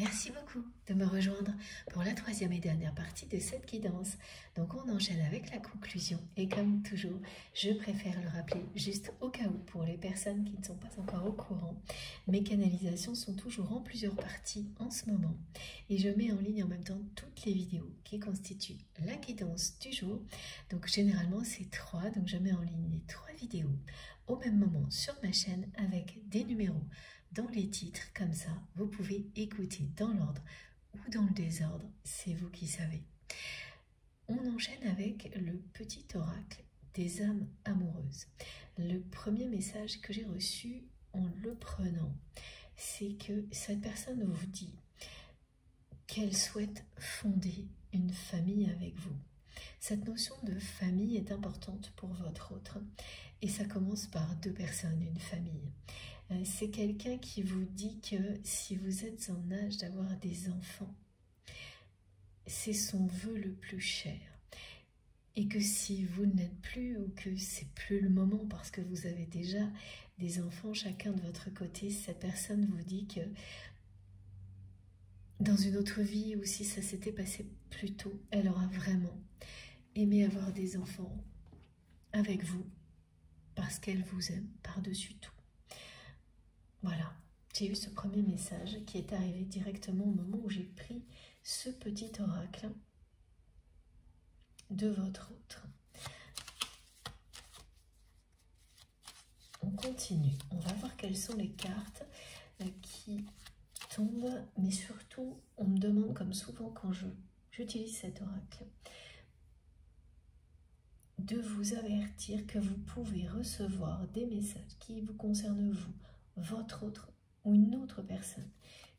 Merci beaucoup de me rejoindre pour la troisième et dernière partie de cette guidance. Donc on enchaîne avec la conclusion et comme toujours, je préfère le rappeler juste au cas où pour les personnes qui ne sont pas encore au courant. Mes canalisations sont toujours en plusieurs parties en ce moment et je mets en ligne en même temps toutes les vidéos qui constituent la guidance du jour. Donc généralement c'est trois, donc je mets en ligne les trois vidéos au même moment sur ma chaîne avec des numéros dans les titres, comme ça, vous pouvez écouter dans l'ordre ou dans le désordre, c'est vous qui savez. On enchaîne avec le petit oracle des âmes amoureuses. Le premier message que j'ai reçu en le prenant, c'est que cette personne vous dit qu'elle souhaite fonder une famille avec vous. Cette notion de famille est importante pour votre autre et ça commence par deux personnes, une famille. Euh, c'est quelqu'un qui vous dit que si vous êtes en âge d'avoir des enfants, c'est son vœu le plus cher. Et que si vous n'êtes plus ou que c'est plus le moment parce que vous avez déjà des enfants chacun de votre côté, cette personne vous dit que dans une autre vie ou si ça s'était passé plus tôt, elle aura vraiment aimé avoir des enfants avec vous parce qu'elle vous aime par-dessus tout. Voilà, j'ai eu ce premier message qui est arrivé directement au moment où j'ai pris ce petit oracle de votre autre. On continue, on va voir quelles sont les cartes euh, qui tombent, mais surtout, on me demande, comme souvent quand j'utilise cet oracle, de vous avertir que vous pouvez recevoir des messages qui vous concernent vous, votre autre ou une autre personne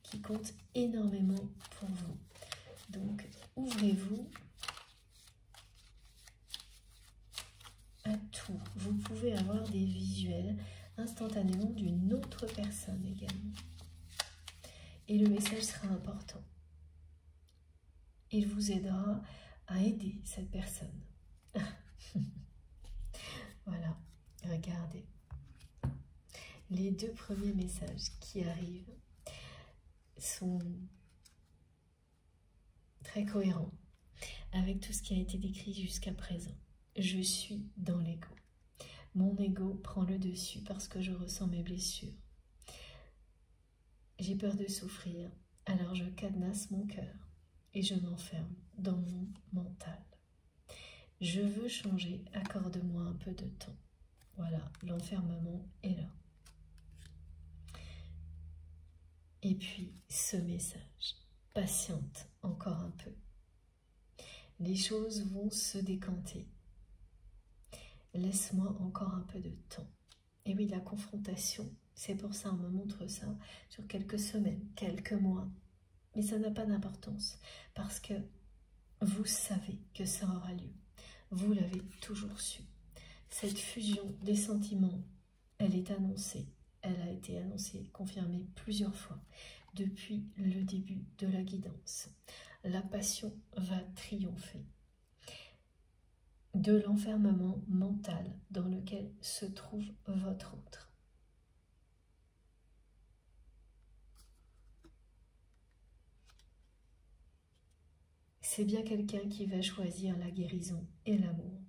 qui compte énormément pour vous. Donc, ouvrez-vous à tout. Vous pouvez avoir des visuels instantanément d'une autre personne également. Et le message sera important. Il vous aidera à aider cette personne. voilà, regardez les deux premiers messages qui arrivent sont très cohérents avec tout ce qui a été décrit jusqu'à présent. Je suis dans l'ego. Mon ego prend le dessus parce que je ressens mes blessures. J'ai peur de souffrir, alors je cadenasse mon cœur et je m'enferme dans mon mental. Je veux changer, accorde-moi un peu de temps. Voilà, l'enfermement est là. Et puis ce message, patiente encore un peu. Les choses vont se décanter. Laisse-moi encore un peu de temps. Et oui, la confrontation, c'est pour ça, on me montre ça sur quelques semaines, quelques mois. Mais ça n'a pas d'importance parce que vous savez que ça aura lieu. Vous l'avez toujours su. Cette fusion des sentiments, elle est annoncée elle a été annoncée, confirmée plusieurs fois depuis le début de la guidance. La passion va triompher de l'enfermement mental dans lequel se trouve votre autre. C'est bien quelqu'un qui va choisir la guérison et l'amour.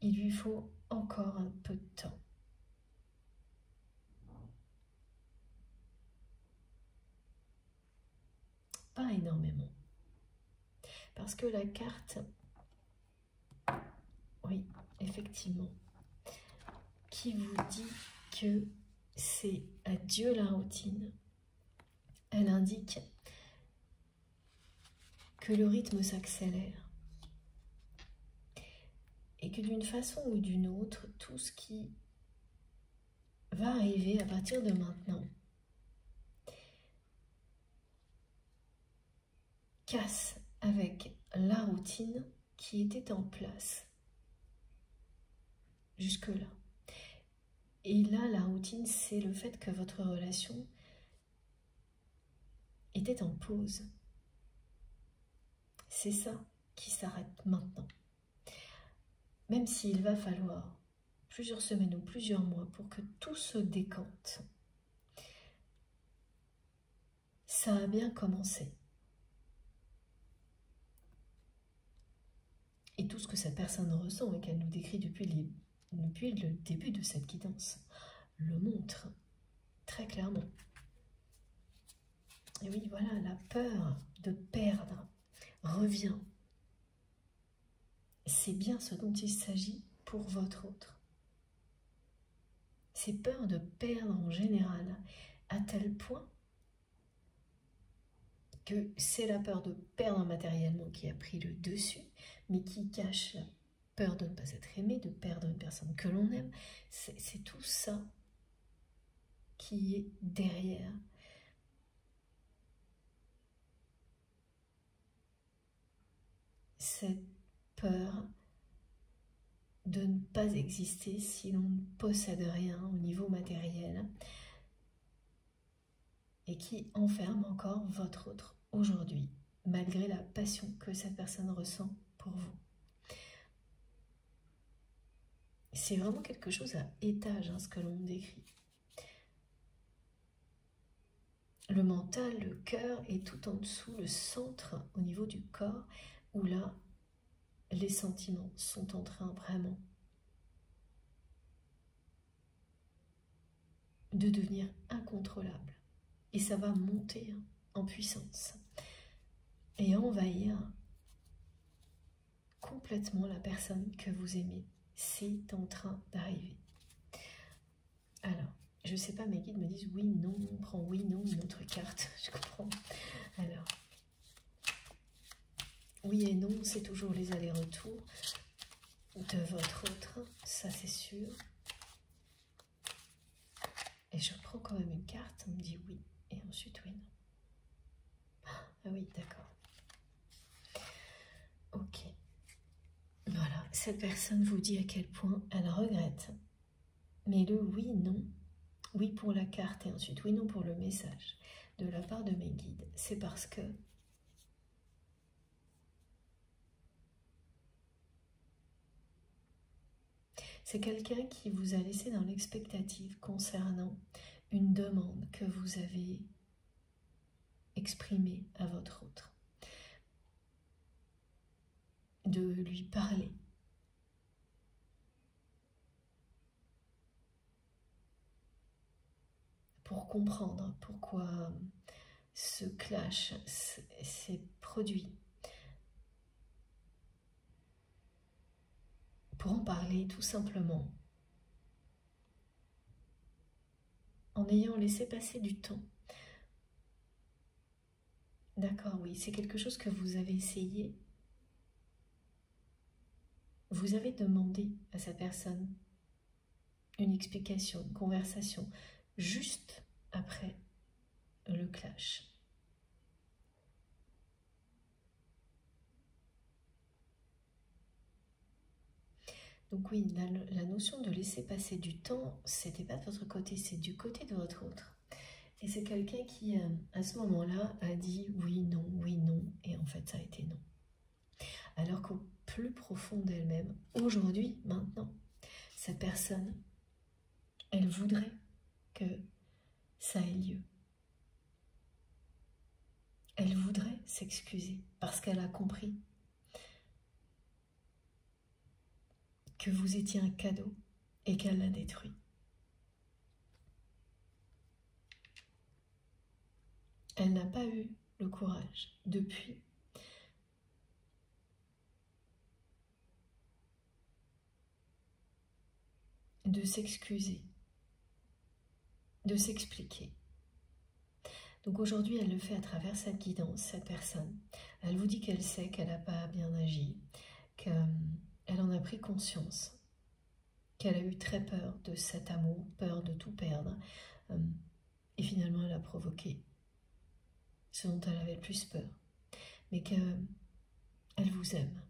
Il lui faut encore un peu de temps. Pas énormément. Parce que la carte, oui, effectivement, qui vous dit que c'est adieu la routine, elle indique que le rythme s'accélère et que d'une façon ou d'une autre, tout ce qui va arriver à partir de maintenant casse avec la routine qui était en place jusque-là. Et là, la routine, c'est le fait que votre relation était en pause. C'est ça qui s'arrête maintenant même s'il va falloir plusieurs semaines ou plusieurs mois pour que tout se décante, ça a bien commencé. Et tout ce que cette personne ressent et qu'elle nous décrit depuis, depuis le début de cette guidance le montre très clairement. Et oui, voilà, la peur de perdre revient. C'est bien ce dont il s'agit pour votre autre. C'est peur de perdre en général, à tel point que c'est la peur de perdre matériellement qui a pris le dessus, mais qui cache la peur de ne pas être aimé, de perdre une personne que l'on aime. C'est tout ça qui est derrière. Cette peur de ne pas exister si l'on ne possède rien au niveau matériel et qui enferme encore votre autre aujourd'hui, malgré la passion que cette personne ressent pour vous. C'est vraiment quelque chose à étage, hein, ce que l'on décrit. Le mental, le cœur est tout en dessous, le centre au niveau du corps, où là, les sentiments sont en train vraiment de devenir incontrôlables. Et ça va monter hein, en puissance et envahir complètement la personne que vous aimez. C'est en train d'arriver. Alors, je sais pas, mes guides me disent oui, non, on prend oui, non, une autre carte. Je comprends. Alors, oui et non, c'est toujours les allers-retours de votre autre, ça c'est sûr. Et je prends quand même une carte, on me dit oui, et ensuite oui, non. Ah oui, d'accord. Ok. Voilà, cette personne vous dit à quel point elle regrette. Mais le oui, non, oui pour la carte et ensuite oui, non pour le message de la part de mes guides, c'est parce que c'est quelqu'un qui vous a laissé dans l'expectative concernant une demande que vous avez exprimée à votre autre. De lui parler pour comprendre pourquoi ce clash s'est produit. Pour en parler tout simplement. En ayant laissé passer du temps. D'accord, oui, c'est quelque chose que vous avez essayé. Vous avez demandé à sa personne une explication, une conversation juste après le clash. Donc oui, la, notion de laisser passer du temps, c'était pas de votre côté, c'est du côté de votre autre. Et c'est quelqu'un qui, euh, à ce moment-là, a dit oui, non, oui, non, et en fait, ça a été non. Alors qu'au plus profond d'elle-même, aujourd'hui, maintenant, cette personne, elle voudrait que ça ait lieu. Elle voudrait s'excuser parce qu'elle a compris que vous étiez un cadeau et qu'elle l'a détruit. Elle n'a pas eu le courage depuis de s'excuser de s'expliquer. Donc aujourd'hui, elle le fait à travers cette guidance, cette personne. Elle vous dit qu'elle sait qu'elle n'a pas bien agi, qu'elle en a pris conscience, qu'elle a eu très peur de cet amour, peur de tout perdre. Euh, et finalement, elle a provoqué ce dont elle avait le plus peur. Mais qu'elle vous aime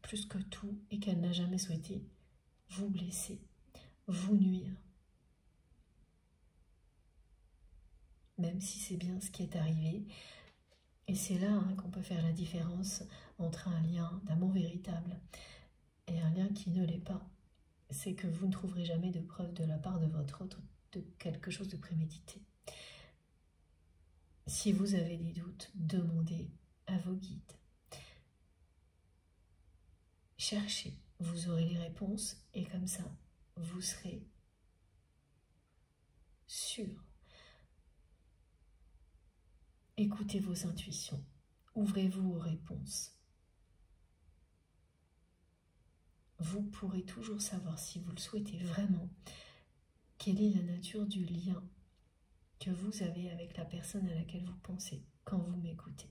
plus que tout et qu'elle n'a jamais souhaité vous blesser, vous nuire. même si c'est bien ce qui est arrivé. Et c'est là hein, qu'on peut faire la différence entre un lien d'amour véritable et un lien qui ne l'est pas. C'est que vous ne trouverez jamais de preuve de la part de votre autre de quelque chose de prémédité. Si vous avez des doutes, demandez à vos guides. Cherchez, vous aurez les réponses et comme ça, vous serez sûr. Écoutez vos intuitions, ouvrez-vous aux réponses. Vous pourrez toujours savoir si vous le souhaitez vraiment quelle est la nature du lien que vous avez avec la personne à laquelle vous pensez quand vous m'écoutez.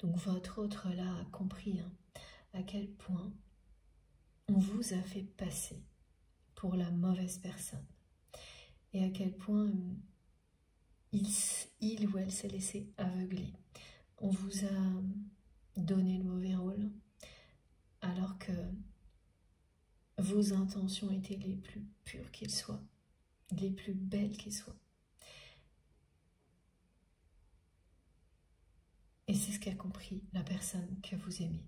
Donc votre autre là a compris hein, à quel point on vous a fait passer pour la mauvaise personne et à quel point euh, il, il ou elle s'est laissé aveugler. On vous a donné le mauvais rôle alors que vos intentions étaient les plus pures qu'ils soient, les plus belles qu'ils soient. Et c'est ce qu'a compris la personne que vous aimez.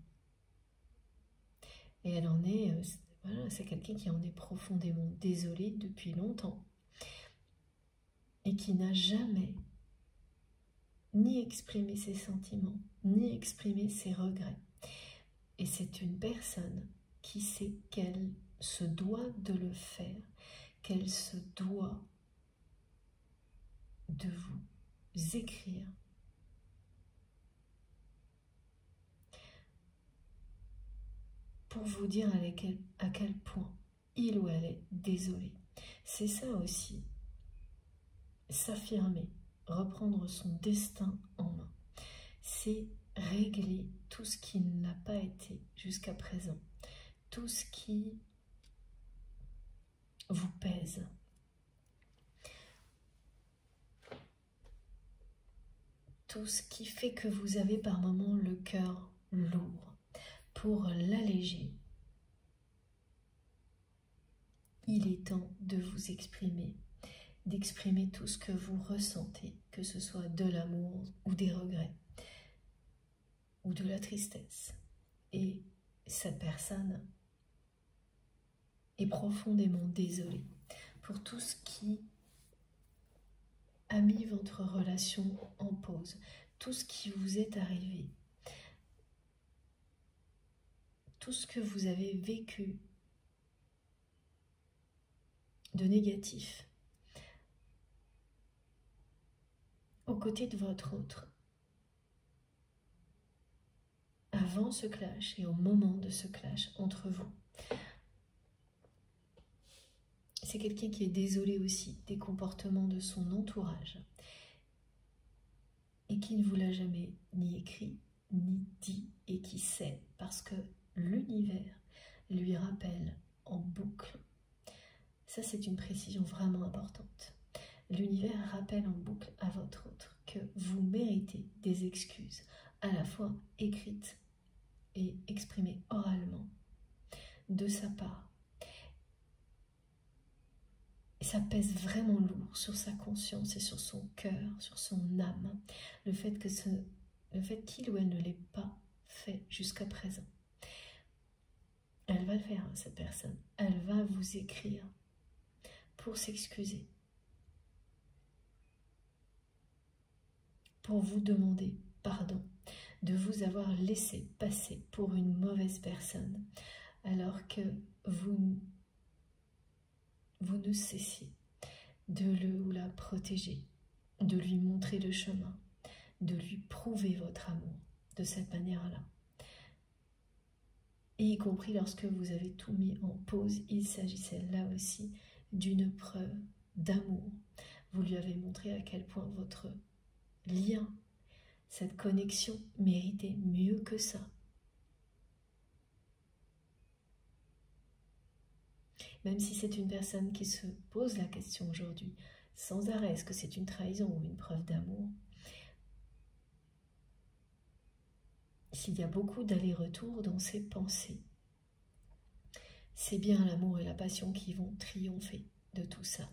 Et elle en est, euh, voilà, c'est quelqu'un qui en est profondément désolé depuis longtemps et qui n'a jamais ni exprimé ses sentiments, ni exprimé ses regrets. Et c'est une personne qui sait qu'elle se doit de le faire, qu'elle se doit de vous écrire pour vous dire à, quel, point il ou elle est désolé. C'est ça aussi, s'affirmer, reprendre son destin en main. C'est régler tout ce qui n'a pas été jusqu'à présent, tout ce qui vous pèse. Tout ce qui fait que vous avez par moments le cœur lourd pour l'alléger. Il est temps de vous exprimer, d'exprimer tout ce que vous ressentez, que ce soit de l'amour ou des regrets ou de la tristesse. Et cette personne est profondément désolée pour tout ce qui a mis votre relation en pause, tout ce qui vous est arrivé, tout ce que vous avez vécu de négatif aux côtés de votre autre avant ce clash et au moment de ce clash entre vous. C'est quelqu'un qui est désolé aussi des comportements de son entourage et qui ne vous l'a jamais ni écrit ni dit et qui sait parce que l'univers lui rappelle en boucle. Ça, c'est une précision vraiment importante. L'univers rappelle en boucle à votre autre que vous méritez des excuses, à la fois écrites et exprimées oralement, de sa part. Et ça pèse vraiment lourd sur sa conscience et sur son cœur, sur son âme, le fait que ce, le fait qu'il ou elle ne l'ait pas fait jusqu'à présent. Elle va le faire, hein, cette personne. Elle va vous écrire pour s'excuser. Pour vous demander pardon de vous avoir laissé passer pour une mauvaise personne alors que vous, vous ne cessiez de le ou la protéger, de lui montrer le chemin, de lui prouver votre amour de cette manière-là y compris lorsque vous avez tout mis en pause, il s'agissait là aussi d'une preuve d'amour. Vous lui avez montré à quel point votre lien, cette connexion méritait mieux que ça. Même si c'est une personne qui se pose la question aujourd'hui, sans arrêt, est-ce que c'est une trahison ou une preuve d'amour? S'il y a beaucoup d'aller-retour dans ses pensées, c'est bien l'amour et la passion qui vont triompher de tout ça.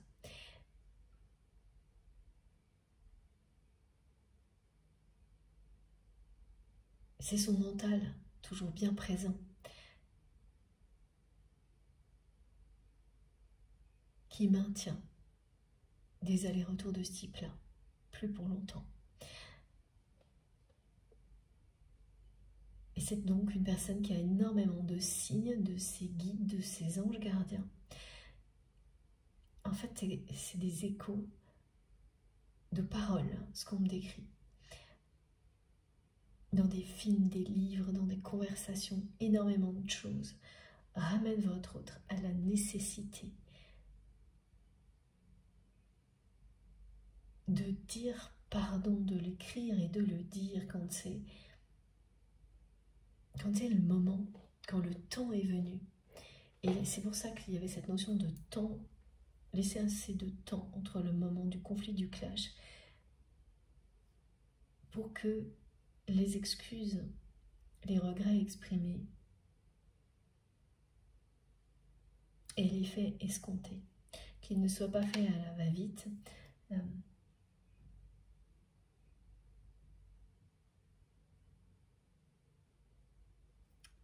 C'est son mental, toujours bien présent, qui maintient des allers-retours de ce type-là, plus pour longtemps. Et c'est donc une personne qui a énormément de signes de ses guides, de ses anges gardiens. En fait, c'est des échos de paroles, ce qu'on me décrit. Dans des films, des livres, dans des conversations, énormément de choses ramènent votre autre à la nécessité de dire pardon, de l'écrire et de le dire quand c'est quand c'est le moment, quand le temps est venu. Et c'est pour ça qu'il y avait cette notion de temps, laisser assez de temps entre le moment du conflit, du clash, pour que les excuses, les regrets exprimés et les faits escomptés, qu'ils ne soient pas faits à la va-vite, euh,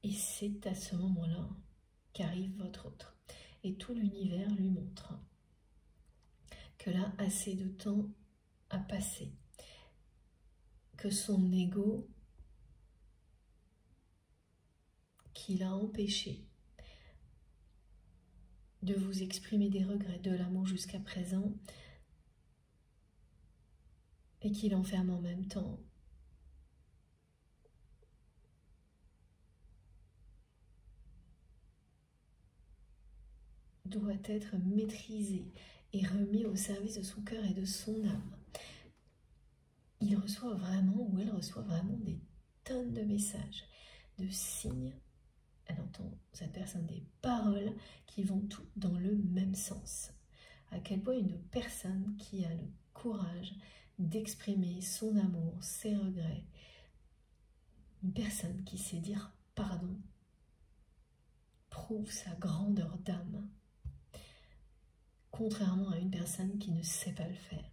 Et c'est à ce moment-là qu'arrive votre autre. Et tout l'univers lui montre que là, assez de temps a passé, son ego qui l'a empêché de vous exprimer des regrets, de l'amour jusqu'à présent, et qui l'enferme en même temps doit être maîtrisé et remis au service de son cœur et de son âme. Il reçoit vraiment ou elle reçoit vraiment des tonnes de messages, de signes. Elle entend, cette personne, des paroles qui vont toutes dans le même sens. À quel point une personne qui a le courage d'exprimer son amour, ses regrets, une personne qui sait dire pardon, prouve sa grandeur d'âme contrairement à une personne qui ne sait pas le faire.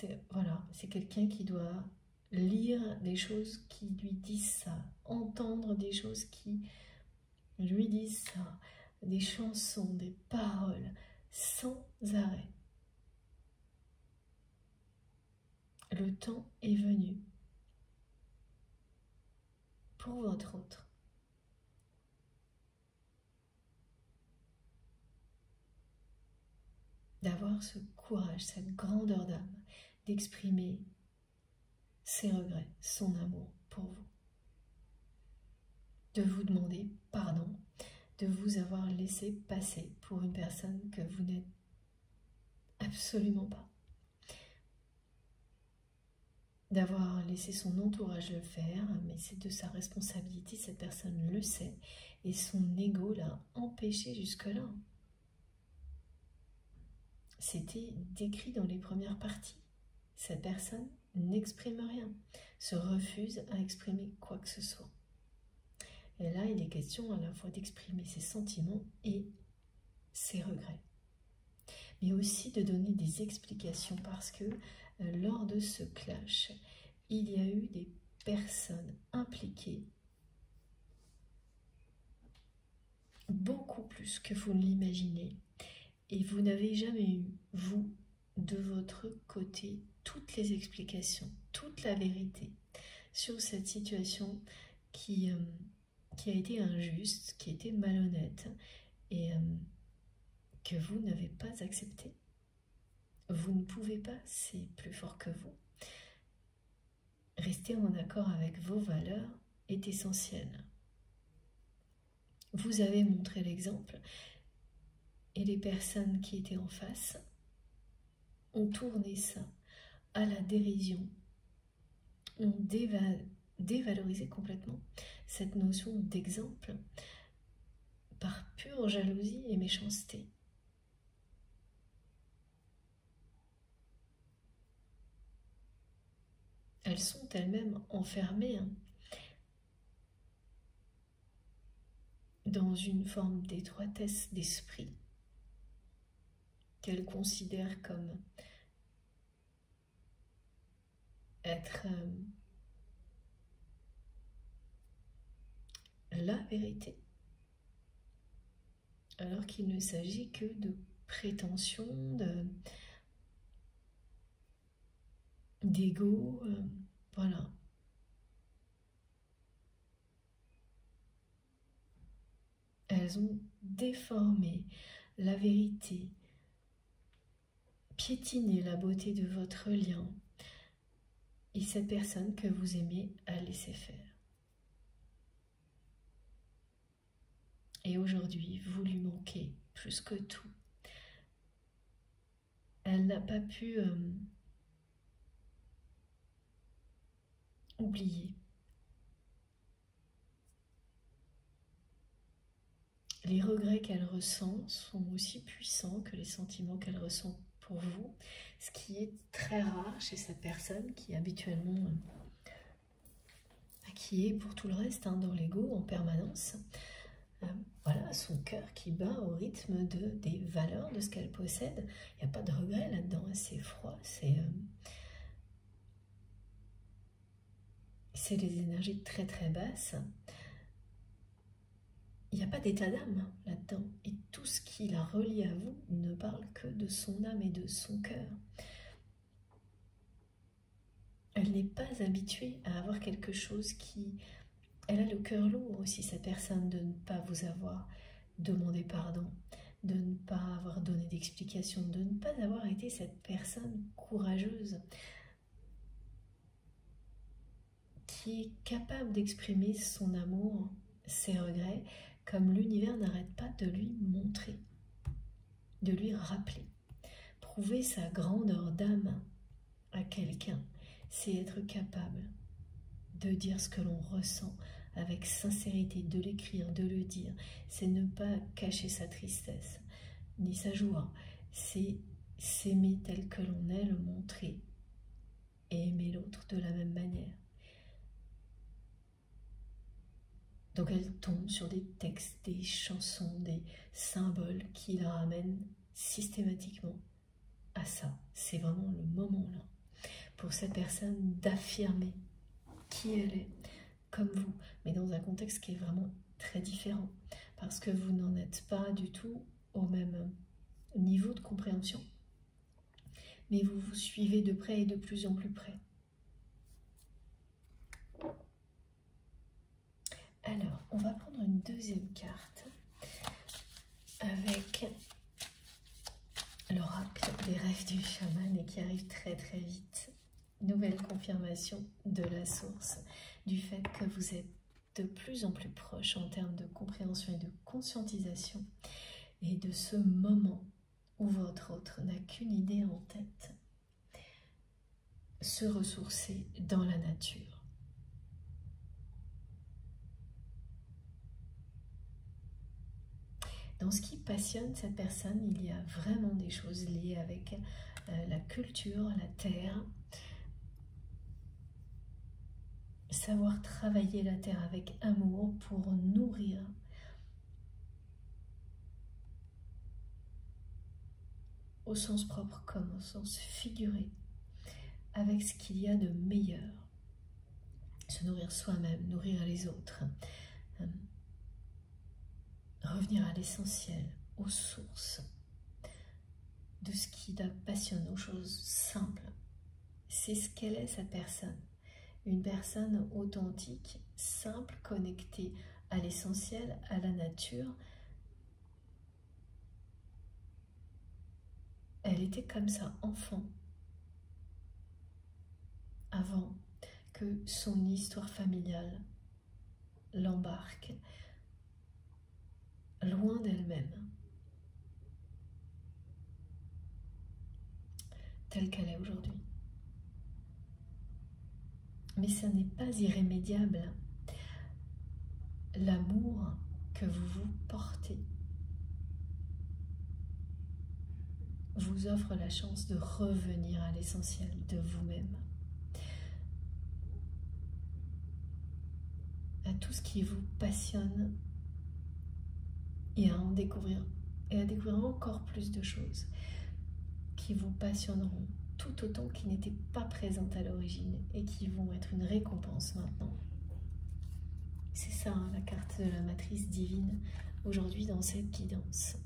C'est voilà, c'est quelqu'un qui doit lire des choses qui lui disent ça, entendre des choses qui lui disent ça, des chansons, des paroles, sans arrêt. Le temps est venu pour votre autre. D'avoir ce courage, cette grandeur d'âme, d'exprimer ses regrets, son amour pour vous. De vous demander pardon, de vous avoir laissé passer pour une personne que vous n'êtes absolument pas. D'avoir laissé son entourage le faire, mais c'est de sa responsabilité, cette personne le sait, et son ego l'a empêché jusque-là. C'était décrit dans les premières parties. Cette personne n'exprime rien, se refuse à exprimer quoi que ce soit. Et là, il est question à la fois d'exprimer ses sentiments et ses regrets. Mais aussi de donner des explications parce que euh, lors de ce clash, il y a eu des personnes impliquées beaucoup plus que vous ne l'imaginez et vous n'avez jamais eu, vous, de votre côté, toutes les explications, toute la vérité sur cette situation qui, euh, a été injuste, qui a été malhonnête et euh, que vous n'avez pas accepté. Vous ne pouvez pas, c'est plus fort que vous. Rester en accord avec vos valeurs est essentiel. Vous avez montré l'exemple et les personnes qui étaient en face ont tourné ça à la dérision, ont dévalorisé complètement cette notion d'exemple par pure jalousie et méchanceté. Elles sont elles-mêmes enfermées hein, dans une forme d'étroitesse d'esprit qu'elle considère comme être euh, la vérité, alors qu'il ne s'agit que de prétention, de d'ego, euh, voilà. Elles ont déformé la vérité, piétiné la beauté de votre lien, et cette personne que vous aimez a laissé faire. Et aujourd'hui, vous lui manquez plus que tout. Elle n'a pas pu euh, oublier. Les regrets qu'elle ressent sont aussi puissants que les sentiments qu'elle ressent vous, ce qui est très rare chez cette personne qui habituellement, euh, qui est pour tout le reste hein, dans l'ego en permanence. Euh, voilà, son cœur qui bat au rythme de, des valeurs de ce qu'elle possède. Il n'y a pas de regret là-dedans, hein, c'est froid, c'est... Euh, c'est des énergies très très basses. Il n'y a pas d'état d'âme là-dedans. Et tout ce qui la relie à vous ne parle que de son âme et de son cœur. Elle n'est pas habituée à avoir quelque chose qui elle a le cœur lourd aussi, cette personne, de ne pas vous avoir demandé pardon, de ne pas avoir donné d'explication, de ne pas avoir été cette personne courageuse qui est capable d'exprimer son amour, ses regrets, comme l'univers n'arrête pas de lui montrer, de lui rappeler. Prouver sa grandeur d'âme à quelqu'un, c'est être capable de dire ce que l'on ressent avec sincérité, de l'écrire, de le dire. C'est ne pas cacher sa tristesse, ni sa joie. C'est s'aimer tel que l'on est, le montrer et aimer l'autre de la même manière. Donc elle tombe sur des textes, des chansons, des symboles qui la ramènent systématiquement à ça. C'est vraiment le moment là pour cette personne d'affirmer qui elle est, comme vous, mais dans un contexte qui est vraiment très différent, parce que vous n'en êtes pas du tout au même niveau de compréhension, mais vous vous suivez de près et de plus en plus près. Alors, on va prendre une deuxième carte avec l'oracle des rêves du chaman et qui arrive très très vite nouvelle confirmation de la source, du fait que vous êtes de plus en plus proche en termes de compréhension et de conscientisation, et de ce moment où votre autre n'a qu'une idée en tête, se ressourcer dans la nature. Dans ce qui passionne cette personne, il y a vraiment des choses liées avec euh, la culture, la terre, savoir travailler la terre avec amour pour nourrir. Au sens propre comme au sens figuré, avec ce qu'il y a de meilleur. Se nourrir soi-même, nourrir les autres, euh, revenir à l'essentiel, aux sources de ce qui la passionne, aux choses simples. C'est ce qu'elle est, sa personne une personne authentique, simple, connectée à l'essentiel, à la nature. Elle était comme ça, enfant, avant que son histoire familiale l'embarque loin d'elle-même, telle qu'elle est aujourd'hui mais ce n'est pas irrémédiable. L'amour que vous vous portez vous offre la chance de revenir à l'essentiel de vous-même, à tout ce qui vous passionne et à en découvrir et à découvrir encore plus de choses qui vous passionneront tout autant qui n'étaient pas présentes à l'origine et qui vont être une récompense maintenant. C'est ça, hein, la carte de la matrice divine aujourd'hui dans cette guidance.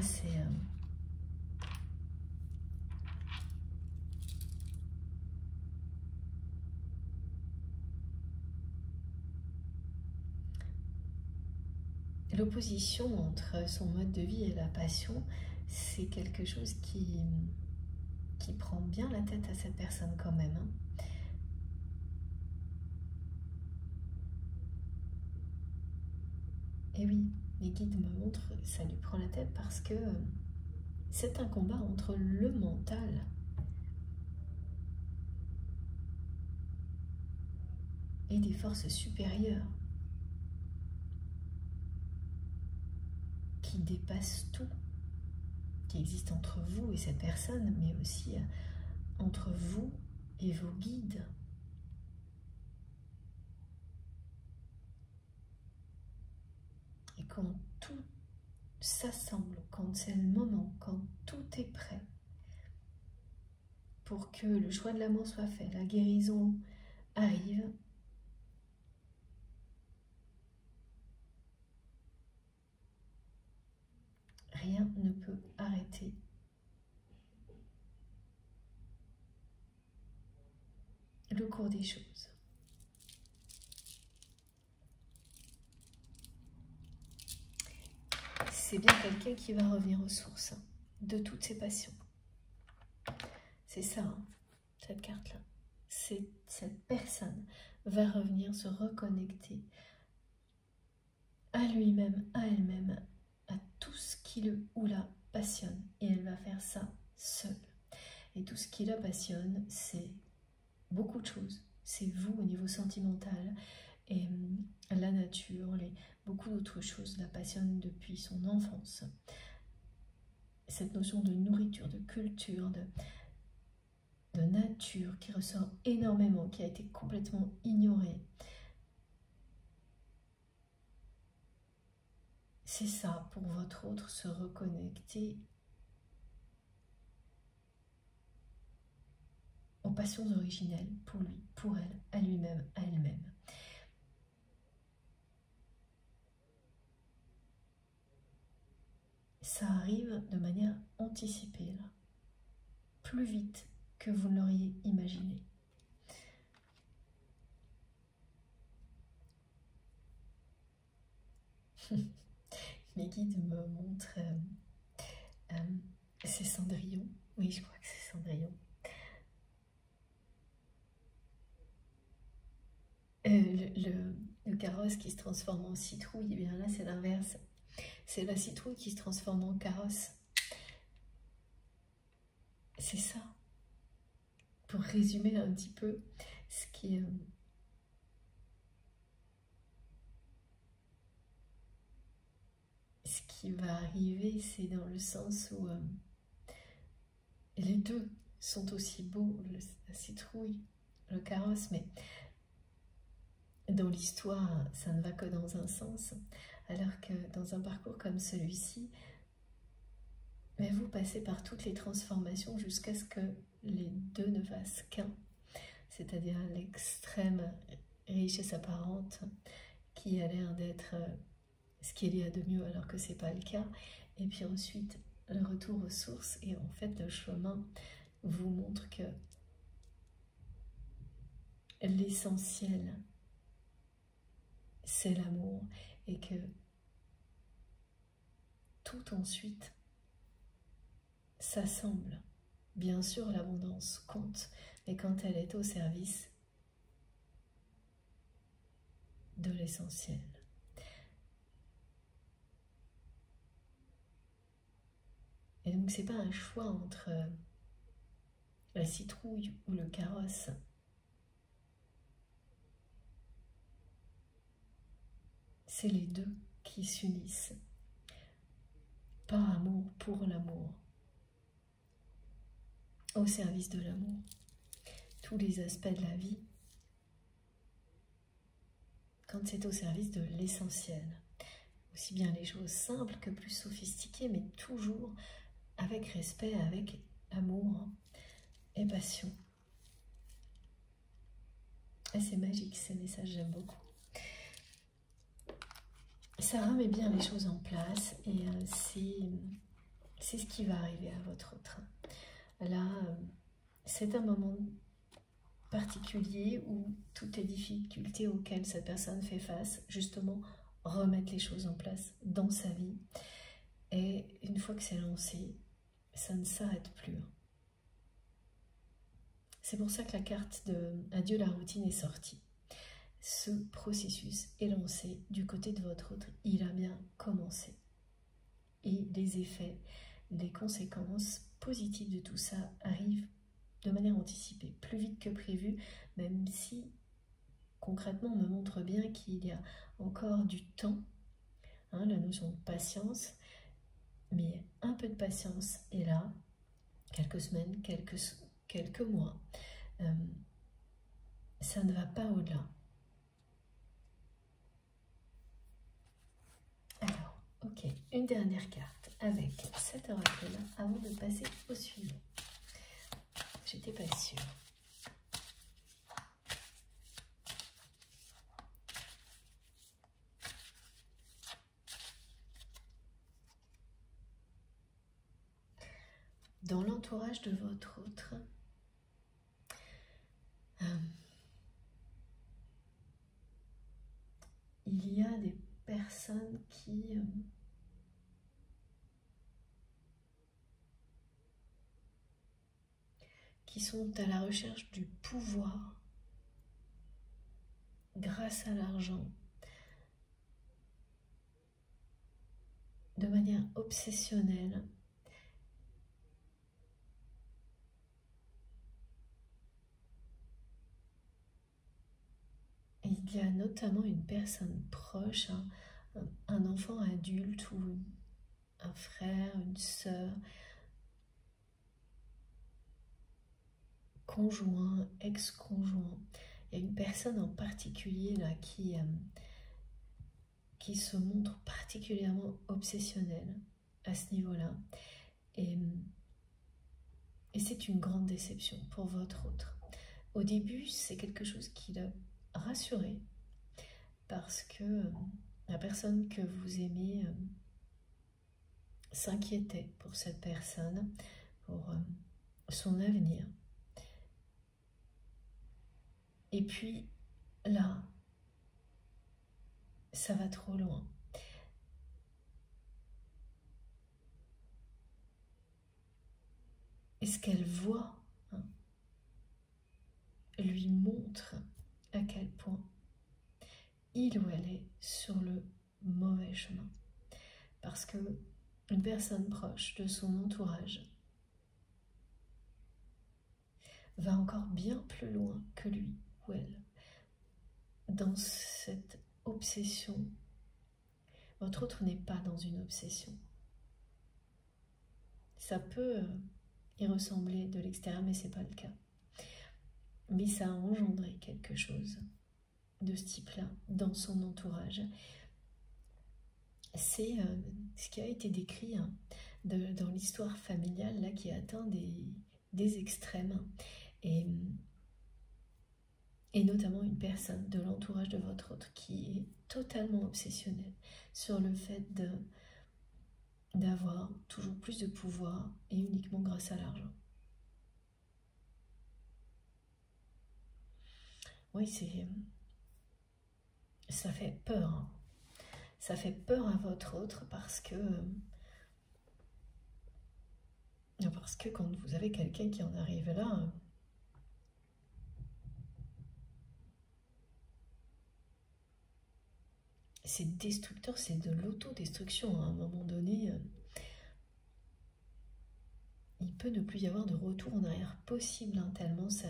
c'est euh, l'opposition entre son mode de vie et la passion, c'est quelque chose qui, qui prend bien la tête à cette personne quand même. Hein. Et oui, les guides me montrent, ça lui prend la tête parce que c'est un combat entre le mental et des forces supérieures. Dépasse tout, qui existe entre vous et cette personne, mais aussi euh, entre vous et vos guides. Et quand tout s'assemble, quand c'est le moment, quand tout est prêt pour que le choix de l'amour soit fait, la guérison arrive, Rien ne peut arrêter le cours des choses. C'est bien quelqu'un qui va revenir aux sources de toutes ses passions. C'est ça, hein, cette carte-là. Cette personne va revenir se reconnecter à lui-même, à elle-même, à tout ce qui le ou la passionne. Et elle va faire ça seule. Et tout ce qui la passionne, c'est beaucoup de choses. C'est vous au niveau sentimental et hum, la nature, les, beaucoup d'autres choses la passionnent depuis son enfance. Cette notion de nourriture, de culture, de, de nature qui ressort énormément, qui a été complètement ignorée. C'est ça pour votre autre, se reconnecter aux passions originelles pour lui, pour elle, à lui-même, à elle-même. Ça arrive de manière anticipée, là. plus vite que vous ne l'auriez imaginé. mes guides me montrent euh, euh. Oui, je crois que c'est Cendrillon. Euh, le, carrosse qui se transforme en citrouille, et eh bien là c'est l'inverse. C'est la citrouille qui se transforme en carrosse. C'est ça. Pour résumer un petit peu ce qui est ce qui va arriver, c'est dans le sens où euh, les deux sont aussi beaux, la citrouille, le carrosse, mais dans l'histoire, ça ne va que dans un sens, alors que dans un parcours comme celui-ci, vous passez par toutes les transformations jusqu'à ce que les deux ne fassent qu'un, c'est-à-dire l'extrême richesse apparente qui a l'air d'être ce qu'il y a de mieux alors que c'est pas le cas. Et puis ensuite, le retour aux sources et en fait le chemin vous montre que l'essentiel c'est l'amour et que tout ensuite s'assemble. Bien sûr, l'abondance compte, mais quand elle est au service de l'essentiel. Et donc, c'est pas un choix entre euh, la citrouille ou le carrosse. C'est les deux qui s'unissent par amour pour l'amour, au service de l'amour. Tous les aspects de la vie, quand c'est au service de l'essentiel. Aussi bien les choses simples que plus sophistiquées, mais toujours avec respect, avec amour et passion. c'est magique ces messages, j'aime beaucoup. Ça remet bien les choses en place et euh, c'est ce qui va arriver à votre train. Là, euh, c'est un moment particulier où toutes les difficultés auxquelles cette personne fait face, justement, remettent les choses en place dans sa vie. Et une fois que c'est lancé, ça ne s'arrête plus. C'est pour ça que la carte de Adieu la routine est sortie. Ce processus est lancé du côté de votre autre. Il a bien commencé. Et les effets, les conséquences positives de tout ça arrivent de manière anticipée, plus vite que prévu, même si concrètement on me montre bien qu'il y a encore du temps, hein, la notion de patience, mais un peu de patience est là, quelques semaines, quelques, quelques mois, euh, ça ne va pas au-delà. Alors, ok, une dernière carte avec cet oracle-là avant de passer au suivant. J'étais pas sûre. Dans l'entourage de votre autre, euh, il y a des personnes euh, qui sont à la recherche du pouvoir grâce à l'argent de manière obsessionnelle. Il y a notamment une personne proche, un, enfant adulte ou un frère, une sœur, conjoint, ex-conjoint. Il y a une personne en particulier là qui, euh, qui se montre particulièrement obsessionnelle à ce niveau-là. Et, et c'est une grande déception pour votre autre. Au début, c'est quelque chose qui rassuré parce que euh, la personne que vous aimez euh, s'inquiétait pour cette personne, pour son avenir. Et puis là, ça va trop loin. Et ce qu'elle voit hein, lui montre à quel point il ou elle est sur le mauvais chemin. Parce que une personne proche de son entourage va encore bien plus loin que lui dans cette obsession. Votre autre n'est pas dans une obsession. Ça peut euh, y ressembler de l'extérieur, mais c'est pas le cas. Mais ça a engendré quelque chose de ce type-là dans son entourage. C'est euh, ce qui a été décrit hein, dans l'histoire familiale là qui atteint des, extrêmes. Et et notamment une personne de l'entourage de votre autre qui est totalement obsessionnelle sur le fait d'avoir toujours plus de pouvoir et uniquement grâce à l'argent. Oui, c'est ça fait peur. Hein. Ça fait peur à votre autre parce que parce que quand vous avez quelqu'un qui en arrive là, c'est destructeur, c'est de l'autodestruction. À un moment donné, euh, il peut ne plus y avoir de retour en arrière possible, hein, tellement ça,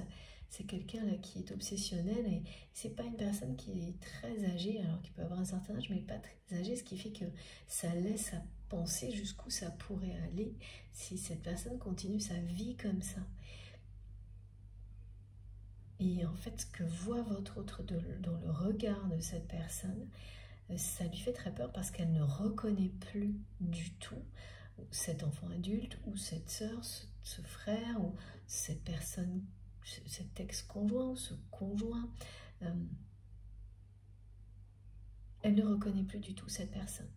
c'est quelqu'un là qui est obsessionnel et c'est pas une personne qui est très âgée, alors qu'il peut avoir un certain âge, mais pas très âgé, ce qui fait que ça laisse à penser jusqu'où ça pourrait aller si cette personne continue sa vie comme ça. Et en fait, ce que voit votre autre dans le regard de cette personne, ça lui fait très peur parce qu'elle ne reconnaît plus du tout cet enfant adulte ou cette sœur, ce, frère ou cette personne, cet ex-conjoint ce conjoint. euh, elle ne reconnaît plus du tout cette personne.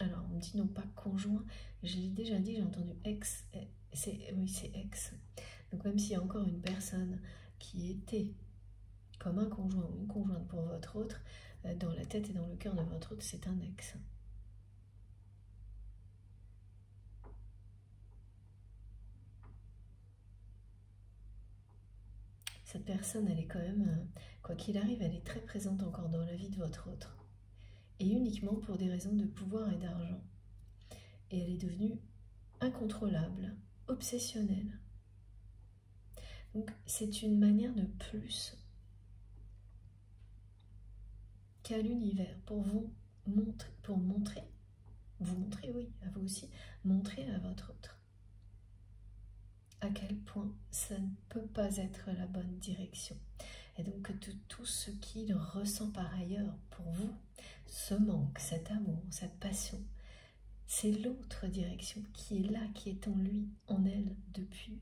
Alors, on me dit non pas conjoint, je l'ai déjà dit, j'ai entendu ex, oui c'est ex. Donc même s'il y a encore une personne qui était comme un conjoint ou une conjointe pour votre autre, euh, dans la tête et dans le cœur de votre autre, c'est un ex. Cette personne, elle est quand même, euh, quoi qu'il arrive, elle est très présente encore dans la vie de votre autre. Et uniquement pour des raisons de pouvoir et d'argent. Et elle est devenue incontrôlable, obsessionnelle. Donc c'est une manière de plus qu'à l'univers pour vous montrer, pour montrer, vous montrer, oui, à vous aussi, montrer à votre autre à quel point ça ne peut pas être la bonne direction. Et donc de tout ce qu'il ressent par ailleurs pour vous, ce manque, cet amour, cette passion, c'est l'autre direction qui est là, qui est en lui, en elle, depuis,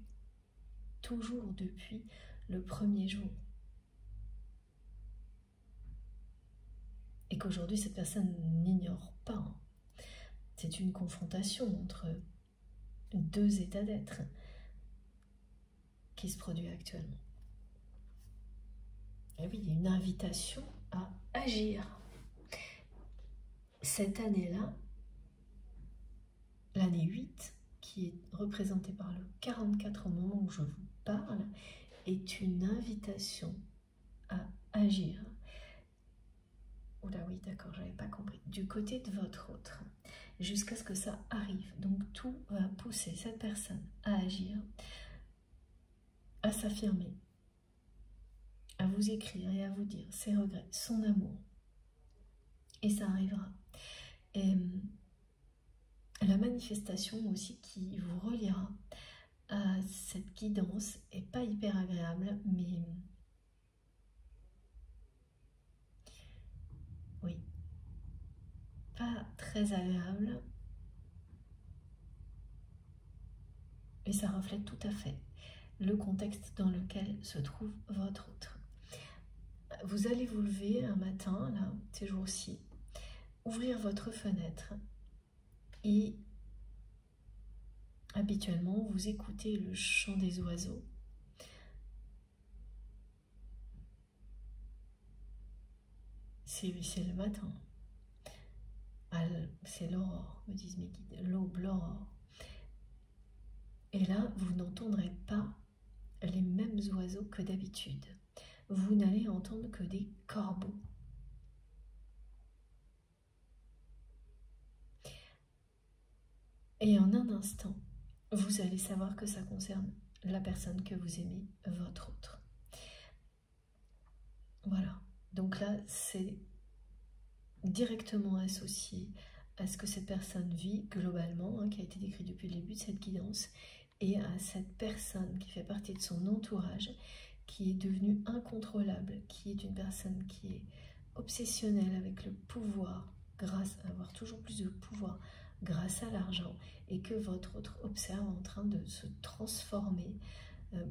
toujours depuis le premier jour. et qu'aujourd'hui cette personne n'ignore pas. C'est une confrontation entre deux états d'être qui se produit actuellement. Et oui, il y a une invitation à agir. Cette année-là, l'année 8, qui est représentée par le 44 au moment où je vous parle, est une invitation à agir Oula oui, d'accord, j'avais pas compris. Du côté de votre autre, jusqu'à ce que ça arrive. Donc tout va pousser cette personne à agir, à s'affirmer, à vous écrire et à vous dire ses regrets, son amour. Et ça arrivera. Et hum, la manifestation aussi qui vous reliera à cette guidance est pas hyper agréable, mais oui, pas très agréable. Et ça reflète tout à fait le contexte dans lequel se trouve votre autre. Vous allez vous lever un matin, là, ces jours-ci, ouvrir votre fenêtre et habituellement vous écoutez le chant des oiseaux c'est le matin. C'est l'aurore, me disent mes guides, l'aube, l'aurore. Et là, vous n'entendrez oiseaux que d'habitude. Vous n'allez entendre que des corbeaux. Et en un instant, vous allez savoir que ça concerne la personne que vous aimez, votre autre. Voilà. Donc là, c'est directement associé à ce que cette personne vit globalement, hein, qui a été décrit depuis le début de cette guidance, et à cette personne qui fait partie de son entourage, qui est devenue incontrôlable, qui est une personne qui est obsessionnelle avec le pouvoir, grâce à avoir toujours plus de pouvoir grâce à l'argent, et que votre autre observe en train de se transformer euh,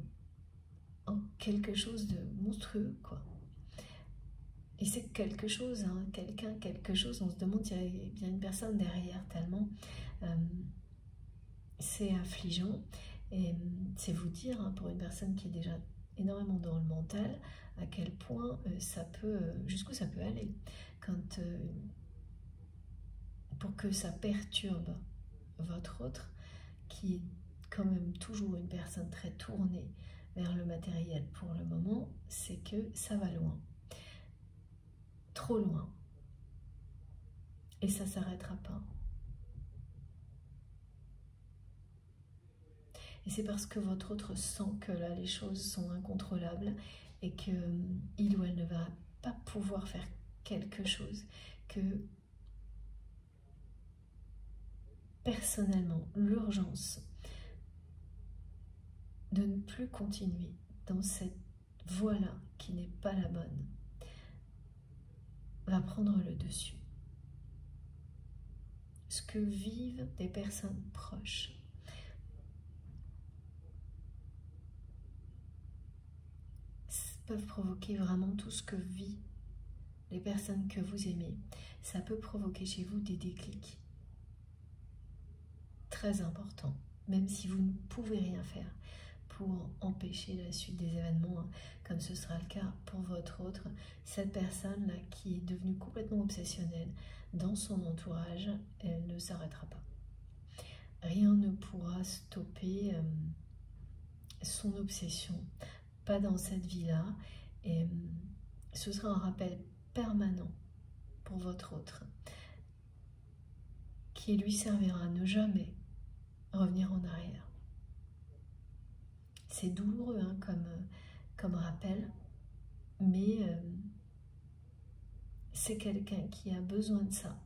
en quelque chose de monstrueux, quoi. Et c'est quelque chose, hein, quelqu'un, quelque chose, on se demande s'il y a bien une personne derrière, tellement euh, c'est affligeant. Et euh, c'est vous dire, hein, pour une personne qui est déjà énormément dans le mental, à quel point euh, ça peut, jusqu'où ça peut aller. Quand, pour que ça perturbe votre autre, qui est quand même toujours une personne très tournée vers le matériel pour le moment, c'est que ça va loin trop loin. Et ça s'arrêtera pas. Et c'est parce que votre autre sent que là les choses sont incontrôlables et que euh, il ou elle ne va pas pouvoir faire quelque chose que personnellement l'urgence de ne plus continuer dans cette voie-là qui n'est pas la bonne va prendre le dessus. Ce que vivent des personnes proches. Peuvent provoquer vraiment tout ce que vit les personnes que vous aimez. Ça peut provoquer chez vous des déclics très importants, même si vous ne pouvez rien faire pour empêcher la suite des événements, hein, comme ce sera le cas pour votre autre, cette personne-là qui est devenue complètement obsessionnelle dans son entourage, elle ne s'arrêtera pas. Rien ne pourra stopper euh, son obsession, pas dans cette vie-là, et euh, ce sera un rappel permanent pour votre autre, qui lui servira à ne jamais revenir en arrière. C'est douloureux hein, comme, comme rappel, mais euh, c'est quelqu'un qui a besoin de ça.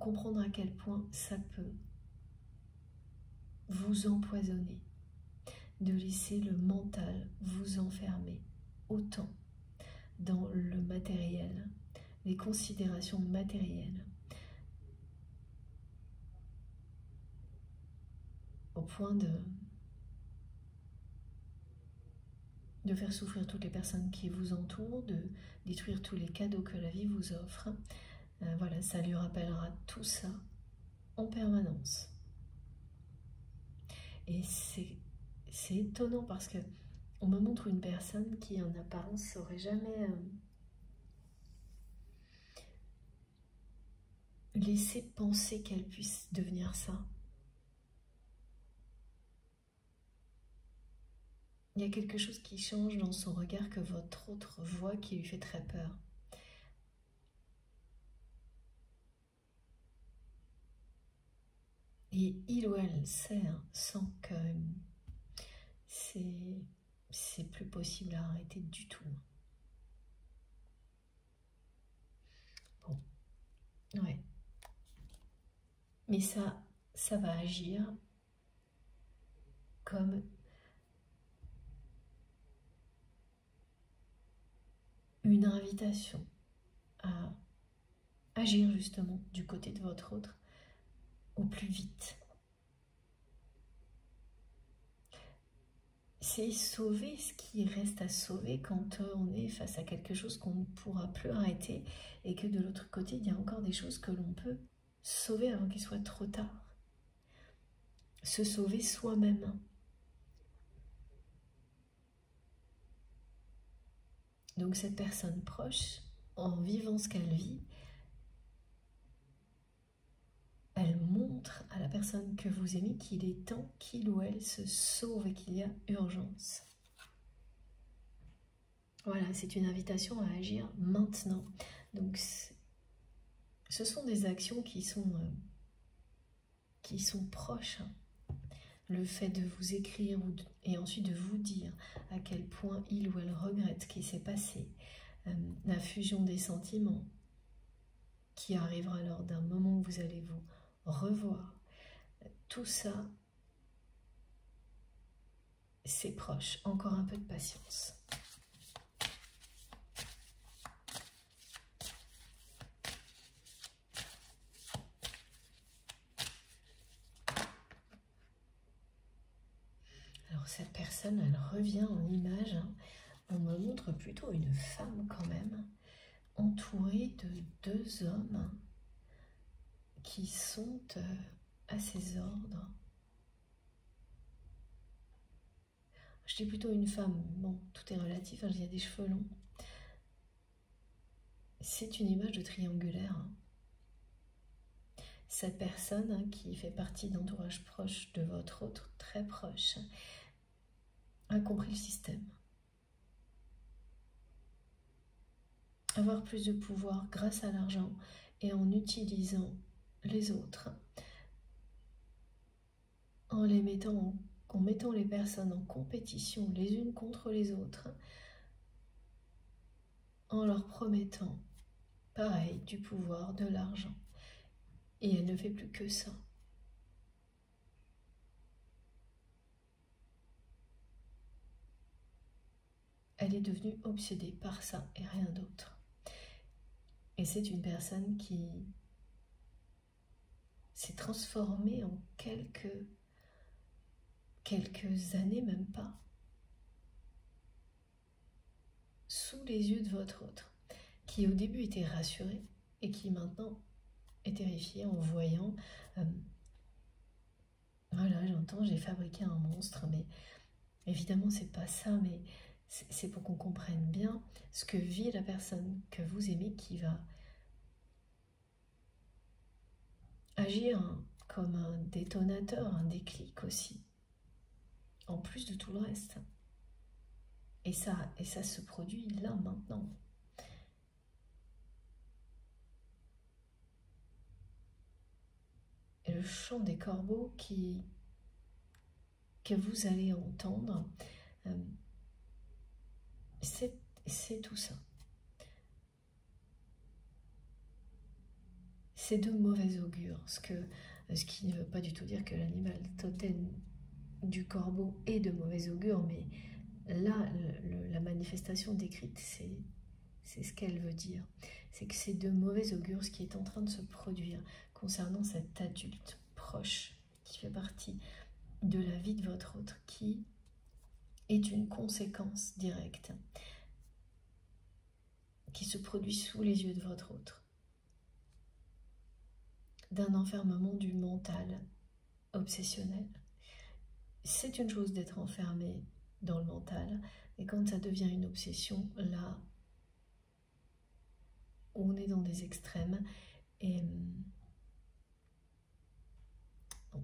Comprendre à quel point ça peut vous empoisonner, de laisser le mental vous enfermer autant dans le matériel, les considérations matérielles, au point de, de faire souffrir toutes les personnes qui vous entourent, de détruire tous les cadeaux que la vie vous offre. Euh, voilà, ça lui rappellera tout ça en permanence. Et c'est étonnant parce que on me montre une personne qui en apparence saurait jamais euh, laisser penser qu'elle puisse devenir ça. Il y a quelque chose qui change dans son regard que votre autre voit qui lui fait très peur. Et il ou elle hein, sans que c'est plus possible à arrêter du tout. Bon, ouais. Mais ça, ça va agir comme une invitation à agir justement du côté de votre autre au plus vite. C'est sauver ce qui reste à sauver quand on est face à quelque chose qu'on ne pourra plus arrêter et que de l'autre côté, il y a encore des choses que l'on peut sauver avant qu'il soit trop tard. Se sauver soi-même. Donc cette personne proche, en vivant ce qu'elle vit, elle montre à la personne que vous aimez qu'il est temps qu'il ou elle se sauve et qu'il y a urgence. Voilà, c'est une invitation à agir maintenant. Donc, ce sont des actions qui sont, euh, qui sont proches. Le fait de vous écrire et ensuite de vous dire à quel point il ou elle regrette ce qui s'est passé, euh, la fusion des sentiments qui arrivera lors d'un moment où vous allez vous revoir. Tout ça, c'est proche. Encore un peu de patience. Alors cette personne, elle revient en image. Hein. On me montre plutôt une femme quand même, entourée de deux hommes qui sont euh, à ses ordres. Je dis plutôt une femme, bon, tout est relatif, hein, il y a des cheveux longs. C'est une image de triangulaire. Hein. Cette personne hein, qui fait partie d'entourage proche de votre autre, très proche, a compris le système. Avoir plus de pouvoir grâce à l'argent et en utilisant les autres en les mettant en, mettant les personnes en compétition les unes contre les autres en leur promettant pareil du pouvoir de l'argent. Et elle ne fait plus que ça. Elle est devenue obsédée par ça et rien d'autre. Et c'est une personne qui s'est transformé en quelques, années, même pas, sous les yeux de votre autre, qui au début était rassuré et qui maintenant est terrifié en voyant, euh, voilà, j'entends, j'ai fabriqué un monstre, mais évidemment c'est pas ça, mais c'est pour qu'on comprenne bien ce que vit la personne que vous aimez qui va agir comme un détonateur, un déclic aussi, en plus de tout le reste. Et ça, et ça se produit là maintenant. Et le chant des corbeaux qui, que vous allez entendre, euh, c'est tout ça. C'est de mauvais augure, ce, qui ne veut pas du tout dire que l'animal totem du corbeau est de mauvais augure, mais là, la manifestation décrite, c'est ce qu'elle veut dire. C'est que c'est de mauvais augure ce qui est en train de se produire concernant cet adulte proche qui fait partie de la vie de votre autre, qui est une conséquence directe qui se produit sous les yeux de votre autre, d'un enfermement du mental obsessionnel. C'est une chose d'être enfermé dans le mental, et quand ça devient une obsession, là, on est dans des extrêmes et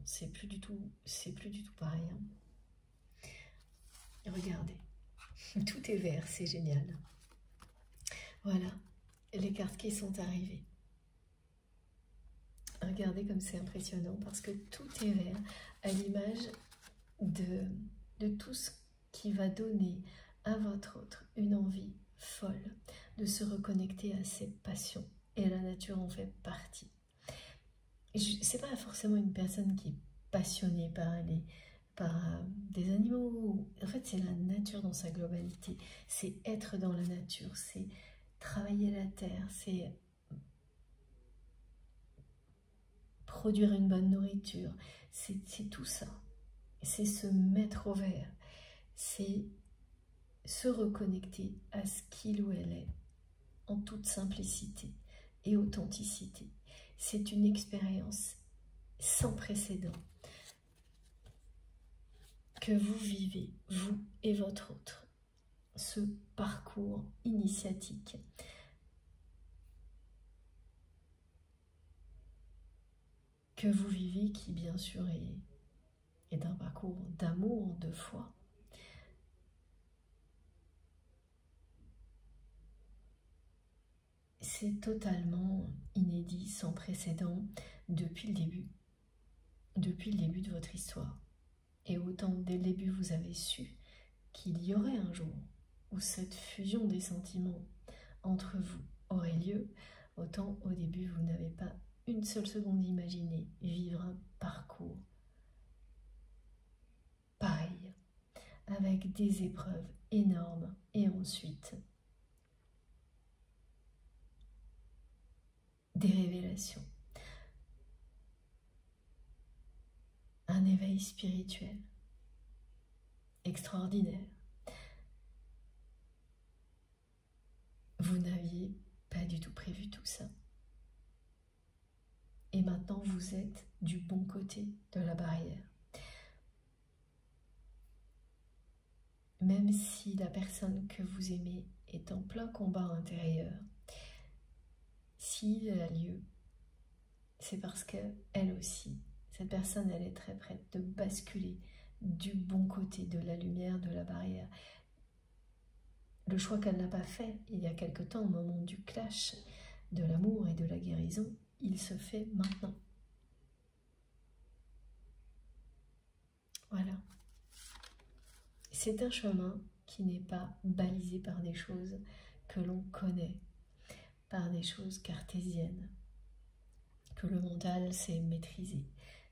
c'est plus du tout, c'est plus du tout pareil. Hein. Regardez, tout est vert, c'est génial. Voilà, les cartes qui sont arrivées. Regardez comme c'est impressionnant parce que tout est vert à l'image de, de tout ce qui va donner à votre autre une envie folle de se reconnecter à ses passions et la nature en fait partie. C'est pas forcément une personne qui est passionnée par les, par euh, des animaux. En fait, c'est la nature dans sa globalité. C'est être dans la nature, c'est travailler la terre, c'est produire une bonne nourriture. C'est tout ça. C'est se mettre au vert. C'est se reconnecter à ce qu'il ou elle est en toute simplicité et authenticité. C'est une expérience sans précédent que vous vivez, vous et votre autre, ce parcours initiatique. Que vous vivez qui bien sûr est, est un parcours d'amour, de foi. C'est totalement inédit, sans précédent depuis le début, depuis le début de votre histoire. Et autant dès le début vous avez su qu'il y aurait un jour où cette fusion des sentiments entre vous aurait lieu, autant au début vous n'avez pas une seule seconde imaginé vivre un parcours pareil, avec des épreuves énormes et ensuite des révélations. un éveil spirituel extraordinaire. Vous n'aviez pas du tout prévu tout ça. Et maintenant, vous êtes du bon côté de la barrière. Même si la personne que vous aimez est en plein combat intérieur, s'il a lieu, c'est parce qu'elle aussi cette personne, elle est très prête de basculer du bon côté de la lumière, de la barrière. Le choix qu'elle n'a pas fait il y a quelque temps, au moment du clash de l'amour et de la guérison, il se fait maintenant. Voilà. C'est un chemin qui n'est pas balisé par des choses que l'on connaît, par des choses cartésiennes, que le mental sait maîtriser.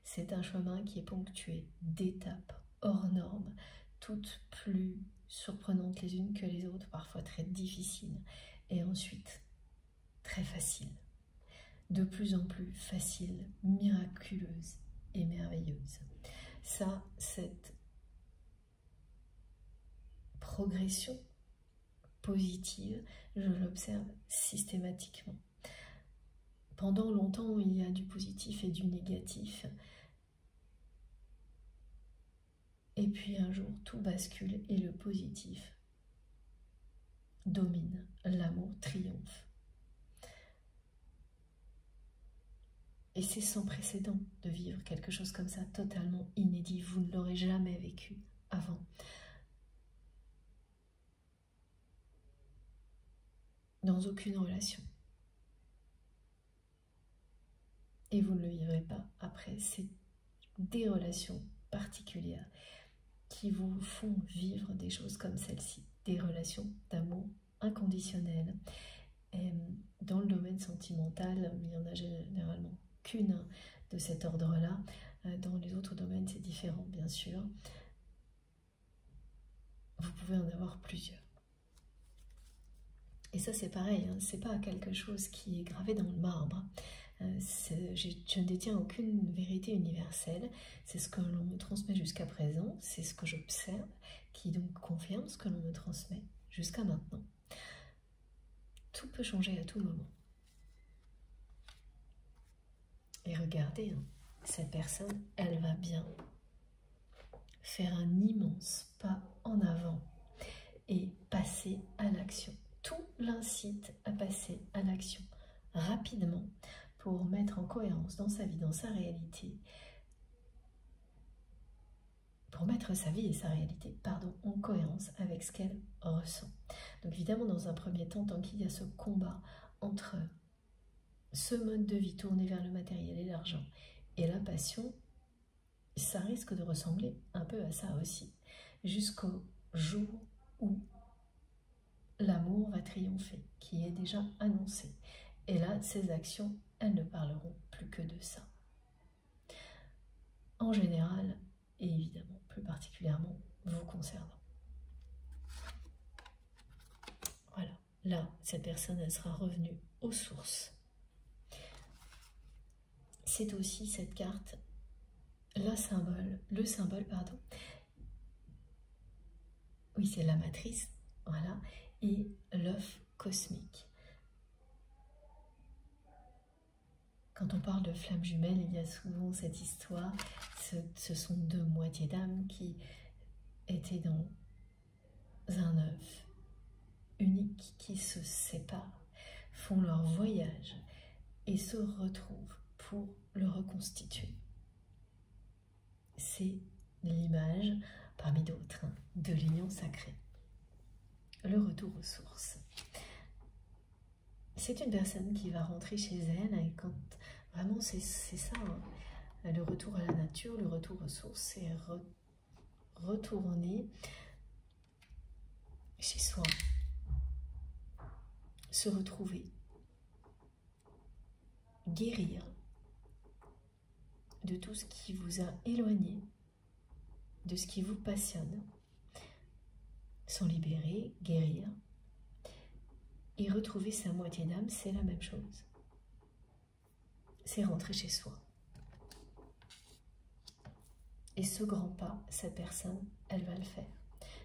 C'est un chemin qui est ponctué d'étapes hors normes, toutes plus surprenantes les unes que les autres, parfois très difficiles, et ensuite très faciles, de plus en plus faciles, miraculeuses et merveilleuse. Ça, cette progression positive, je l'observe systématiquement. Pendant longtemps, il y a du positif et du négatif. Et puis un jour, tout bascule et le positif domine, l'amour triomphe. Et c'est sans précédent de vivre quelque chose comme ça, totalement inédit. Vous ne l'aurez jamais vécu avant. Dans aucune relation. Et vous ne le vivrez pas après. C'est des relations particulières qui vous font vivre des choses comme celle-ci, des relations d'amour inconditionnel. Et dans le domaine sentimental, il n'y en a généralement de cet ordre-là. Euh, dans les autres domaines, c'est différent, bien sûr. Vous pouvez en avoir plusieurs. Et ça, c'est pareil, hein. c'est pas quelque chose qui est gravé dans le marbre. Euh, je ne détiens aucune vérité universelle. C'est ce que l'on me transmet jusqu'à présent, c'est ce que j'observe, qui donc confirme ce que l'on me transmet jusqu'à maintenant. Tout peut changer à tout moment. Regardez, hein, cette personne, elle va bien faire un immense pas en avant et passer à l'action. Tout l'incite à passer à l'action rapidement pour mettre en cohérence dans sa vie, dans sa réalité, pour mettre sa vie et sa réalité, pardon, en cohérence avec ce qu'elle ressent. Donc évidemment, dans un premier temps, tant qu'il y a ce combat entre ce mode de vie tourné vers le matériel et l'argent et la passion, ça risque de ressembler un peu à ça aussi, jusqu'au jour où l'amour va triompher, qui est déjà annoncé. Et là, ces actions, elles ne parleront plus que de ça. En général, et évidemment plus particulièrement vous concernant. Voilà, là, cette personne, elle sera revenue aux sources. C'est aussi cette carte, le symbole, le symbole, pardon. Oui, c'est la matrice, voilà, et l'œuf cosmique. Quand on parle de flammes jumelles, il y a souvent cette histoire, ce, sont deux moitiés d'âme qui étaient dans un œuf unique, qui se séparent, font leur voyage et se retrouvent pour le reconstituer. C'est l'image, parmi d'autres, de l'union sacrée. Le retour aux sources c'est une personne qui va rentrer chez elle et quand vraiment c'est ça, hein. le retour à la nature, le retour aux sources, c'est retourner chez soi, se retrouver, guérir de tout ce qui vous a éloigné, de ce qui vous passionne, s'en libérer, guérir, et retrouver sa moitié d'âme, c'est la même chose. C'est rentrer chez soi. Et ce grand pas, cette personne, elle va le faire.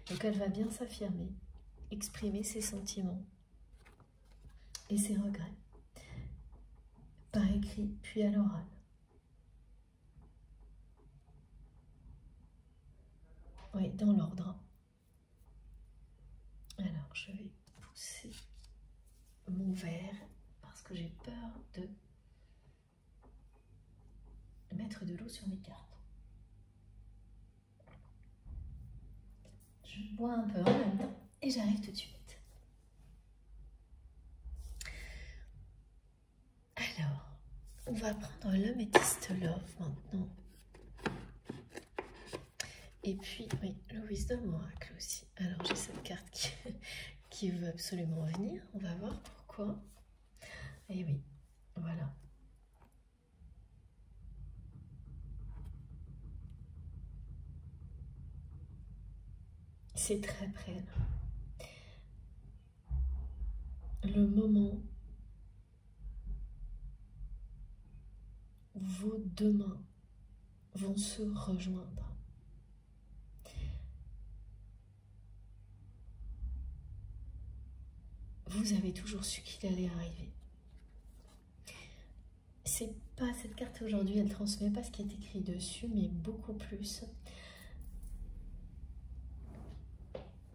Donc elle va bien s'affirmer, exprimer ses sentiments et ses regrets, par écrit puis à l'oral. Oui, dans l'ordre. Alors, je vais pousser mon verre parce que j'ai peur de mettre de l'eau sur mes cartes. Je bois un peu en même temps et j'arrive tout de suite. Alors, on va prendre l'améthyste love maintenant. Et puis, oui, le wisdom oracle aussi. Alors, j'ai cette carte qui, veut absolument venir. On va voir pourquoi. Et eh oui, voilà. C'est très près Le moment où vos deux mains vont se rejoindre. Vous avez toujours su qu'il allait arriver. C'est pas cette carte aujourd'hui, elle transmet pas ce qui est écrit dessus, mais beaucoup plus.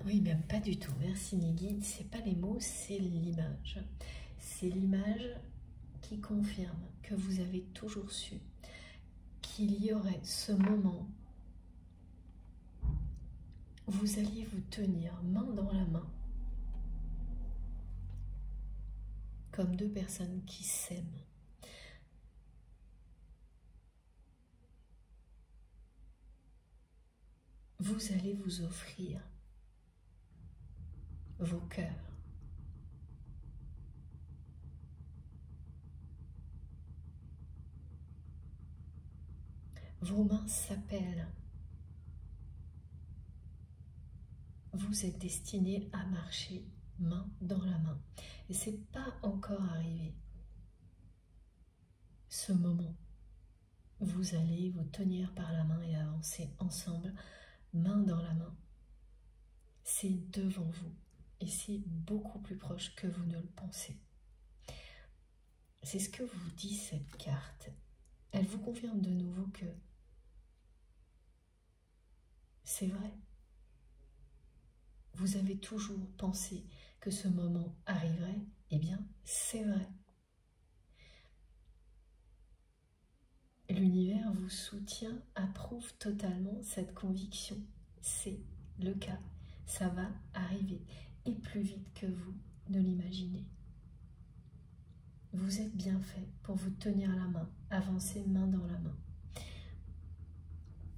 Oui, même pas du tout. Merci Nigid. C'est pas les mots, c'est l'image. C'est l'image qui confirme que vous avez toujours su qu'il y aurait ce moment vous alliez vous tenir main dans la main comme deux personnes qui s'aiment. Vous allez vous offrir vos cœurs. Vos mains s'appellent. Vous êtes destiné à marcher main dans la main. Et c'est pas encore arrivé. Ce moment, vous allez vous tenir par la main et avancer ensemble, main dans la main. C'est devant vous et c'est beaucoup plus proche que vous ne le pensez. C'est ce que vous dit cette carte. Elle vous confirme de nouveau que c'est vrai. Vous avez toujours pensé que ce moment arriverait Eh bien, c'est vrai. L'univers vous soutient, approuve totalement cette conviction. C'est le cas. Ça va arriver plus vite que vous ne l'imaginez. Vous êtes bien fait pour vous tenir la main, avancer main dans la main.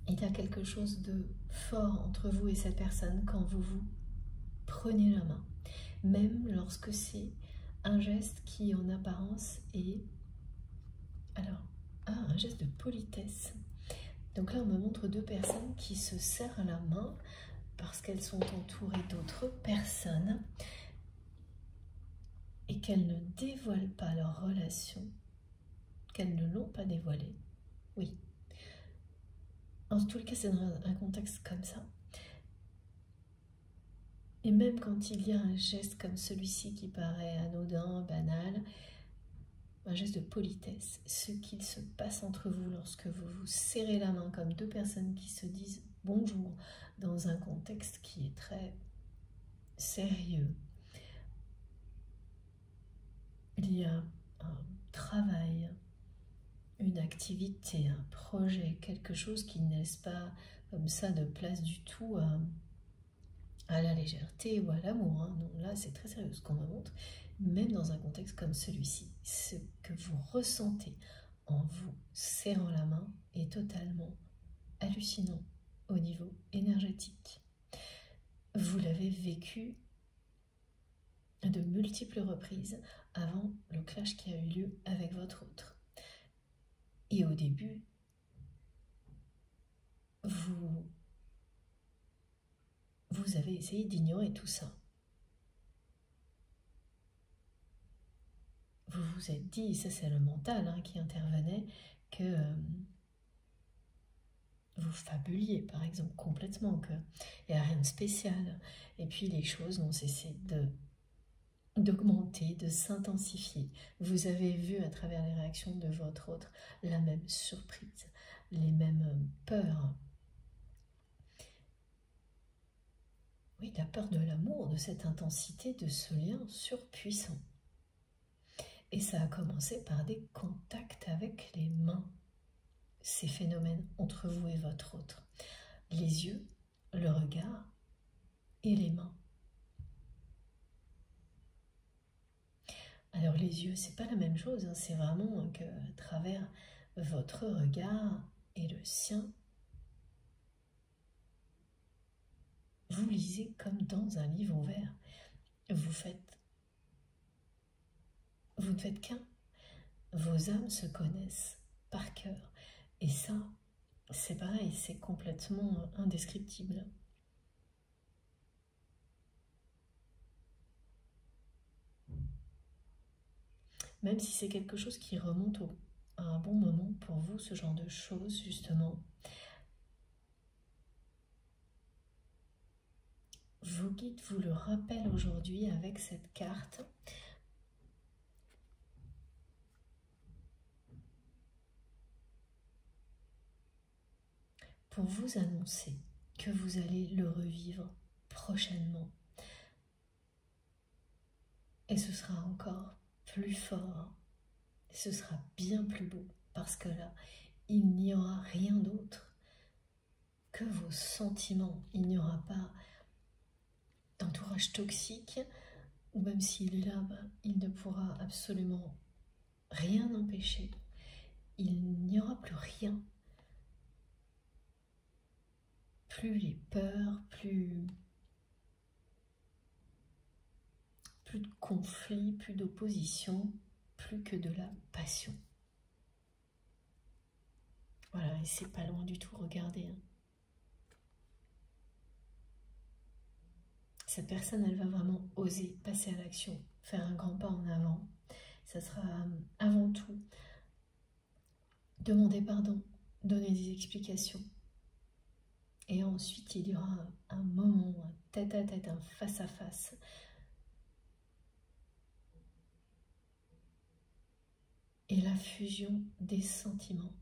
Il y a quelque chose de fort entre vous et cette personne quand vous vous prenez la main, même lorsque c'est un geste qui en apparence est alors ah, un geste de politesse. Donc là, on me montre deux personnes qui se serrent la main parce qu'elles sont entourées d'autres personnes et qu'elles ne dévoilent pas leur relation, qu'elles ne l'ont pas dévoilée. Oui. En tout cas, c'est dans un contexte comme ça. Et même quand il y a un geste comme celui-ci qui paraît anodin, banal, un geste de politesse, ce qu'il se passe entre vous lorsque vous vous serrez la main comme deux personnes qui se disent bonjour dans un contexte qui est très sérieux. Il y a un travail, une activité, un projet, quelque chose qui ne laisse pas comme ça de place du tout à, la légèreté ou à l'amour. Hein. Non, là c'est très sérieux ce qu'on me montre. Même dans un contexte comme celui-ci, ce que vous ressentez en vous serrant la main est totalement hallucinant au niveau énergétique. Vous l'avez vécu de multiples reprises avant le clash qui a eu lieu avec votre autre. Et au début, vous, vous avez essayé d'ignorer tout ça. Vous vous êtes dit, ça c'est le mental hein, qui intervenait, que euh, vous fabuliez, par exemple, complètement, qu'il n'y a rien de spécial. Et puis les choses vont cesser de d'augmenter, de s'intensifier. Vous avez vu à travers les réactions de votre autre la même surprise, les mêmes peurs. Oui, la peur de l'amour, de cette intensité, de ce lien surpuissant. Et ça a commencé par des contacts avec les mains ces phénomènes entre vous et votre autre. Les yeux, le regard et les mains. Alors les yeux, c'est pas la même chose, hein. c'est vraiment que à travers votre regard et le sien, vous lisez comme dans un livre ouvert. Vous faites, vous ne faites qu'un. Vos âmes se connaissent par cœur. Et ça, c'est pareil, c'est complètement indescriptible. Même si c'est quelque chose qui remonte un bon moment pour vous, ce genre de choses, justement. Vos guides vous le rappellent aujourd'hui avec cette carte. Pour vous annoncer que vous allez le revivre prochainement. Et ce sera encore plus fort. Ce sera bien plus beau parce que là, il n'y aura rien d'autre que vos sentiments. Il n'y aura pas d'entourage toxique, ou même s'il est là, ben, il ne pourra absolument rien empêcher. Il n'y aura plus rien. Plus les peurs, plus plus de conflit, plus d'opposition, plus que de la passion. Voilà, et c'est pas loin du tout, regardez. Hein. Cette personne, elle va vraiment oser passer à l'action, faire un grand pas en avant. Ça sera euh, avant tout demander pardon, donner des explications. Et ensuite, il y aura un moment, un tête à tête, un face à face, et la fusion des sentiments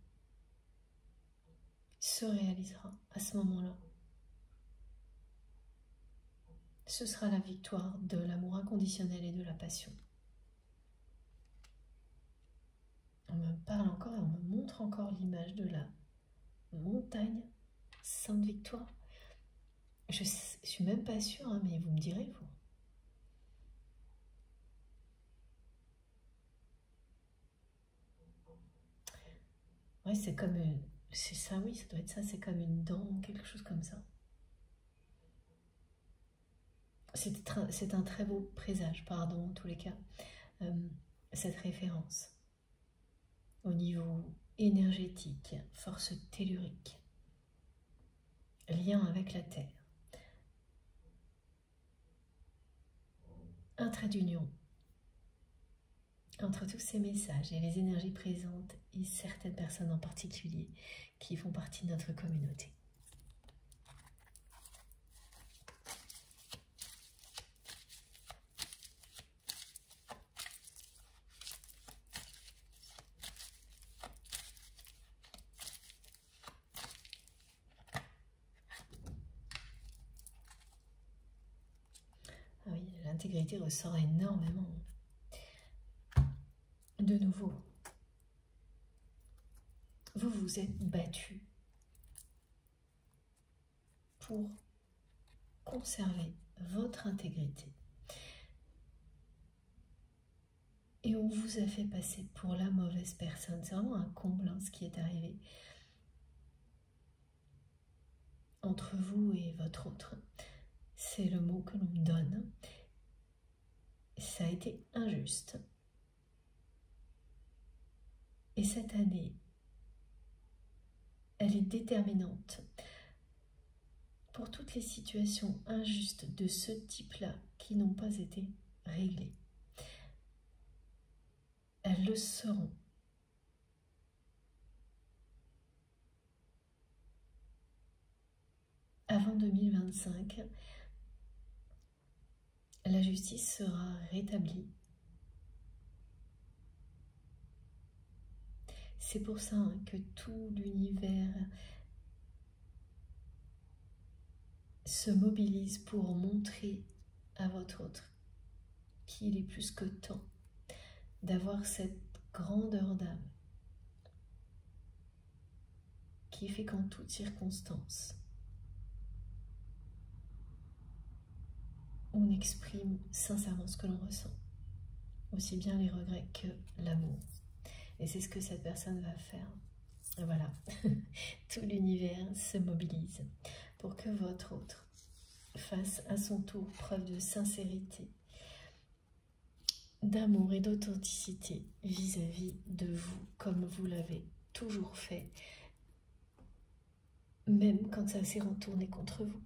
se réalisera à ce moment-là. Ce sera la victoire de l'amour inconditionnel et de la passion. On me parle encore et on me montre encore l'image de la montagne Sainte Victoire. Je, ne suis même pas sûre, hein, mais vous me direz, vous. Oui, c'est comme. C'est ça, oui, ça doit être ça. C'est comme une dent, quelque chose comme ça. C'est un très beau présage, pardon, en tous les cas, euh, cette référence. Au niveau énergétique, force tellurique, lien avec la Terre. Un trait d'union entre tous ces messages et les énergies présentes et certaines personnes en particulier qui font partie de notre communauté. Ah oui, l'intégrité ressort énormément de nouveau, vous vous êtes battu pour conserver votre intégrité. Et on vous a fait passer pour la mauvaise personne. C'est vraiment un comble hein, ce qui est arrivé entre vous et votre autre. C'est le mot que l'on me donne. Ça a été injuste. Et cette année, elle est déterminante pour toutes les situations injustes de ce type-là qui n'ont pas été réglées. Elles le seront. Avant 2025, la justice sera rétablie. C'est pour ça hein, que tout l'univers se mobilise pour montrer à votre autre qu'il est plus que temps d'avoir cette grandeur d'âme qui fait qu'en toutes circonstances, on exprime sincèrement ce que l'on ressent, aussi bien les regrets que l'amour. Et c'est ce que cette personne va faire. voilà, tout l'univers se mobilise pour que votre autre fasse à son tour preuve de sincérité, d'amour et d'authenticité vis-à-vis de vous, comme vous l'avez toujours fait, même quand ça s'est retourné contre vous.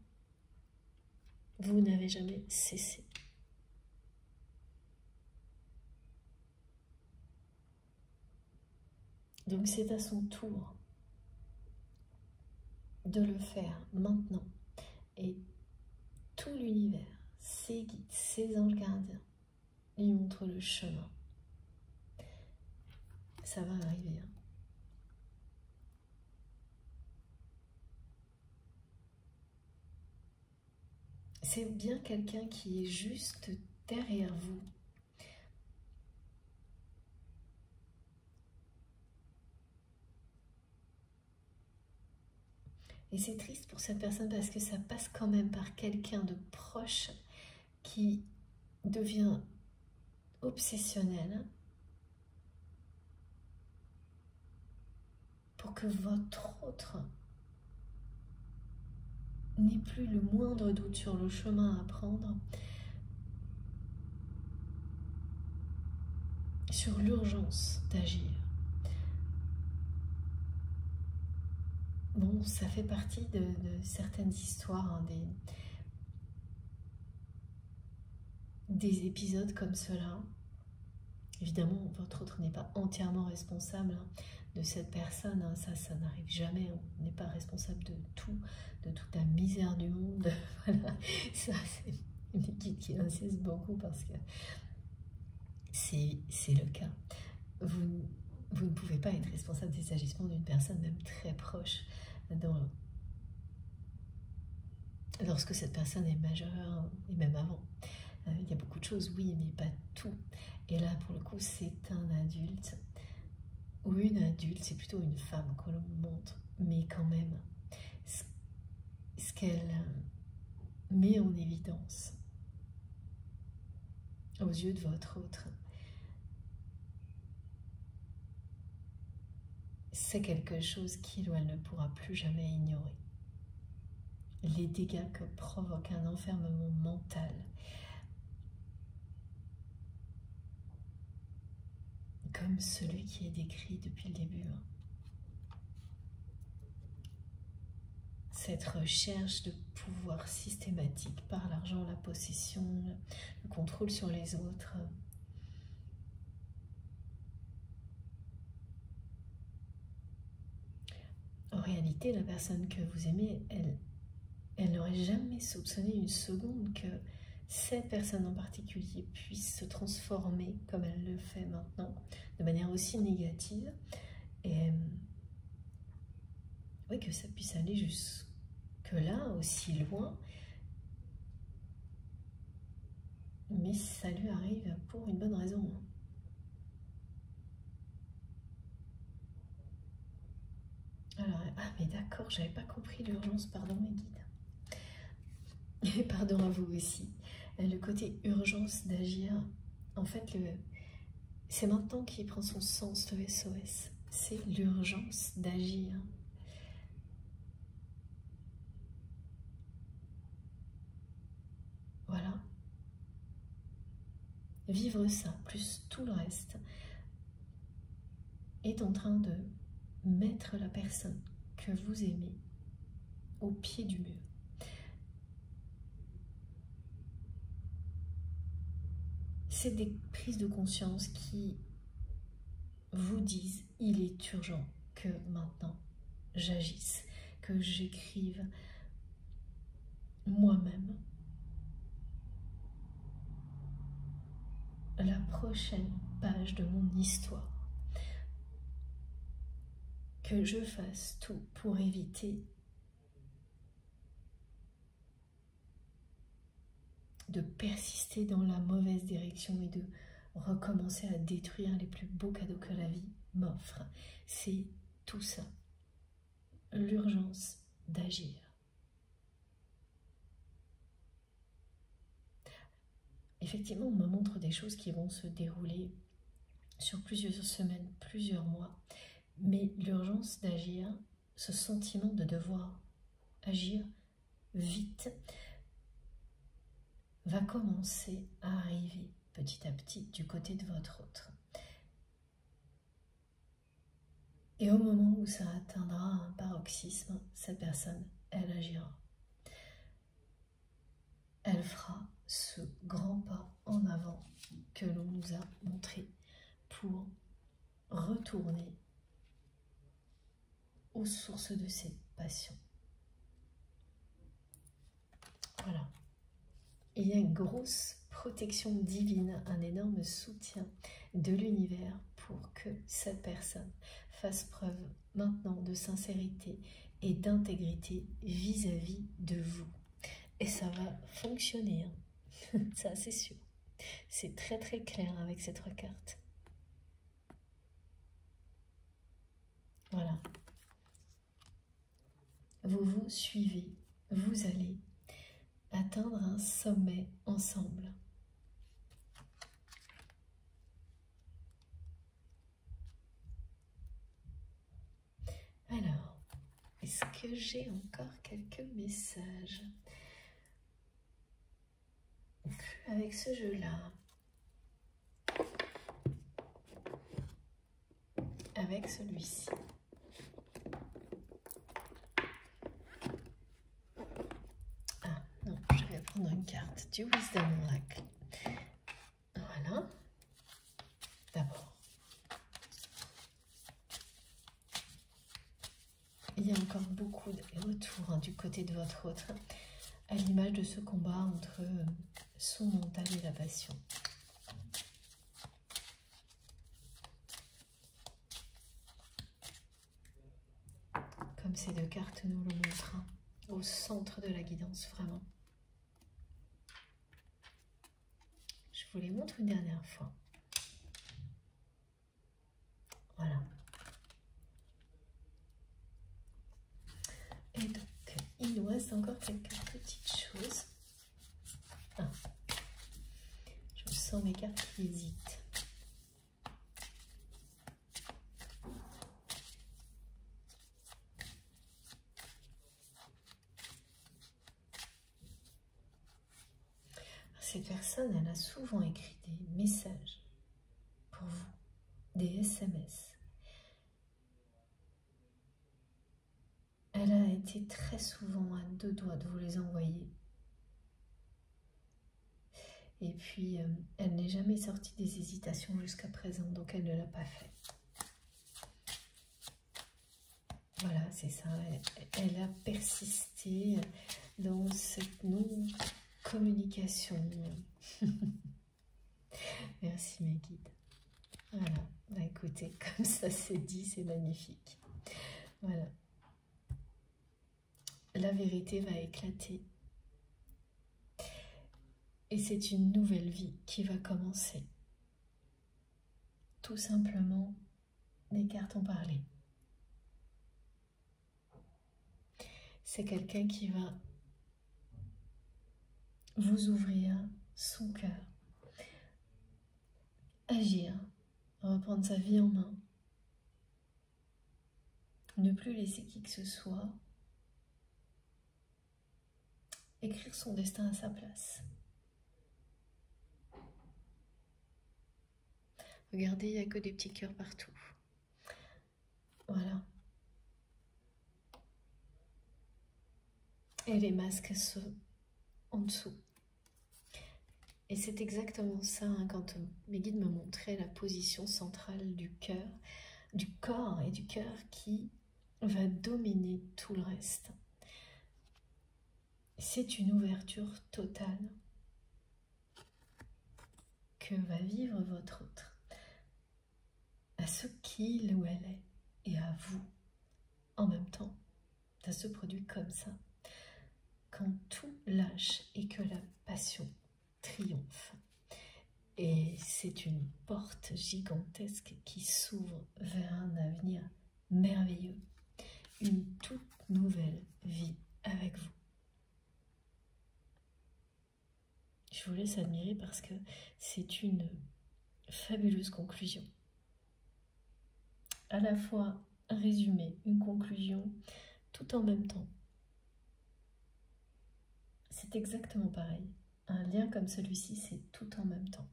Vous n'avez jamais cessé. Donc c'est à son tour de le faire maintenant. Et tout l'univers, ses guides, ses anges gardiens, lui montrent le chemin. Ça va arriver. Hein. C'est bien quelqu'un qui est juste derrière vous. Et c'est triste pour cette personne parce que ça passe quand même par quelqu'un de proche qui devient obsessionnel pour que votre autre n'ait plus le moindre doute sur le chemin à prendre, sur l'urgence d'agir. Bon, ça fait partie de, certaines histoires, hein, des, des épisodes comme cela. Évidemment, votre autre n'est pas entièrement responsable hein, de cette personne, hein. ça, ça n'arrive jamais, on n'est pas responsable de tout, de toute la misère du monde. voilà, ça c'est une qui insiste beaucoup parce que c'est le cas. Vous, vous ne pouvez pas être responsable des agissements d'une personne, même très proche, lorsque cette personne est majeure et même avant. Euh, il y a beaucoup de choses, oui, mais pas tout. Et là, pour le coup, c'est un adulte ou une adulte, c'est plutôt une femme qu'on montre, mais quand même, ce qu'elle met en évidence aux yeux de votre autre, c'est quelque chose qu'il ou elle ne pourra plus jamais ignorer. Les dégâts que provoque un enfermement mental, comme celui qui est décrit depuis le début. Hein. Cette recherche de pouvoir systématique par l'argent, la possession, le contrôle sur les autres. En réalité, la personne que vous aimez, elle, elle n'aurait jamais soupçonné une seconde que cette personne en particulier puisse se transformer comme elle le fait maintenant, de manière aussi négative, et euh, oui, que ça puisse aller jusque là, aussi loin, mais ça lui arrive pour une bonne raison. Alors, ah mais d'accord, j'avais pas compris l'urgence, pardon mes guides. Et pardon à vous aussi. Euh, le côté urgence d'agir, en fait, c'est maintenant qu'il prend son sens, le SOS. C'est l'urgence d'agir. Voilà. Vivre ça, plus tout le reste, est en train de mettre la personne que vous aimez au pied du mur. C'est des prises de conscience qui vous disent il est urgent que maintenant j'agisse, que j'écrive moi-même. La prochaine page de mon histoire, que je fasse tout pour éviter de persister dans la mauvaise direction et de recommencer à détruire les plus beaux cadeaux que la vie m'offre. C'est tout ça. L'urgence d'agir. Effectivement, on me montre des choses qui vont se dérouler sur plusieurs semaines, plusieurs mois. Mais l'urgence d'agir, ce sentiment de devoir agir vite, va commencer à arriver petit à petit du côté de votre autre. Et au moment où ça atteindra un paroxysme, cette personne, elle agira. Elle fera ce grand pas en avant que l'on nous a montré pour retourner aux sources de ces passions. Voilà. Il y a une grosse protection divine, un énorme soutien de l'univers pour que cette personne fasse preuve maintenant de sincérité et d'intégrité vis-à-vis de vous. Et ça va fonctionner, hein. ça c'est sûr. C'est très très clair avec ces trois cartes. Voilà. Vous vous suivez, vous allez atteindre un sommet ensemble. Alors, est-ce que j'ai encore quelques messages? Avec ce jeu-là Avec celui-ci. Ah non, je vais prendre une du Wisdom Oracle. Voilà. D'abord. Il y a encore beaucoup de retours hein, du côté de votre autre, à l'image de ce combat entre euh, son mental et la passion. Comme ces deux cartes nous le montrent, hein, au centre de la guidance, vraiment. Vous les montre une dernière fois. Voilà. Et donc, il nous reste encore quelques petites choses. Ah. Je sens mes cartes qui hésitent. Cette personne, elle a souvent écrit des messages pour vous, des SMS. Elle a été très souvent à deux doigts de vous les envoyer. Et puis, euh, elle n'est jamais sortie des hésitations jusqu'à présent, donc elle ne l'a pas fait. Voilà, c'est ça. Elle, a persisté dans cette non-communication. Merci mes guides. Voilà, bah, écoutez, comme ça c'est dit, c'est magnifique. Voilà la vérité va éclater. Et c'est une nouvelle vie qui va commencer. Tout simplement, les cartes ont parlé. C'est quelqu'un qui va vous ouvrir son cœur, agir, reprendre sa vie en main, ne plus laisser qui que ce soit écrire son destin à sa place. Regardez, il n'y a que des petits cœurs partout. Voilà. Et les masques sont en dessous. Et c'est exactement ça, hein, quand mes guides me montraient la position centrale du cœur, du corps et du cœur qui va dominer tout le reste c'est une ouverture totale que va vivre votre autre à ce qu'il ou elle est et à vous en même temps. Ça se produit comme ça. Quand tout lâche et que la passion triomphe. Et c'est une porte gigantesque qui s'ouvre vers un avenir merveilleux. Une toute nouvelle vie avec vous. Je vous laisse admirer parce que c'est une fabuleuse conclusion. À la fois résumé, une conclusion, tout en même temps. C'est exactement pareil. Un lien comme celui-ci, c'est tout en même temps.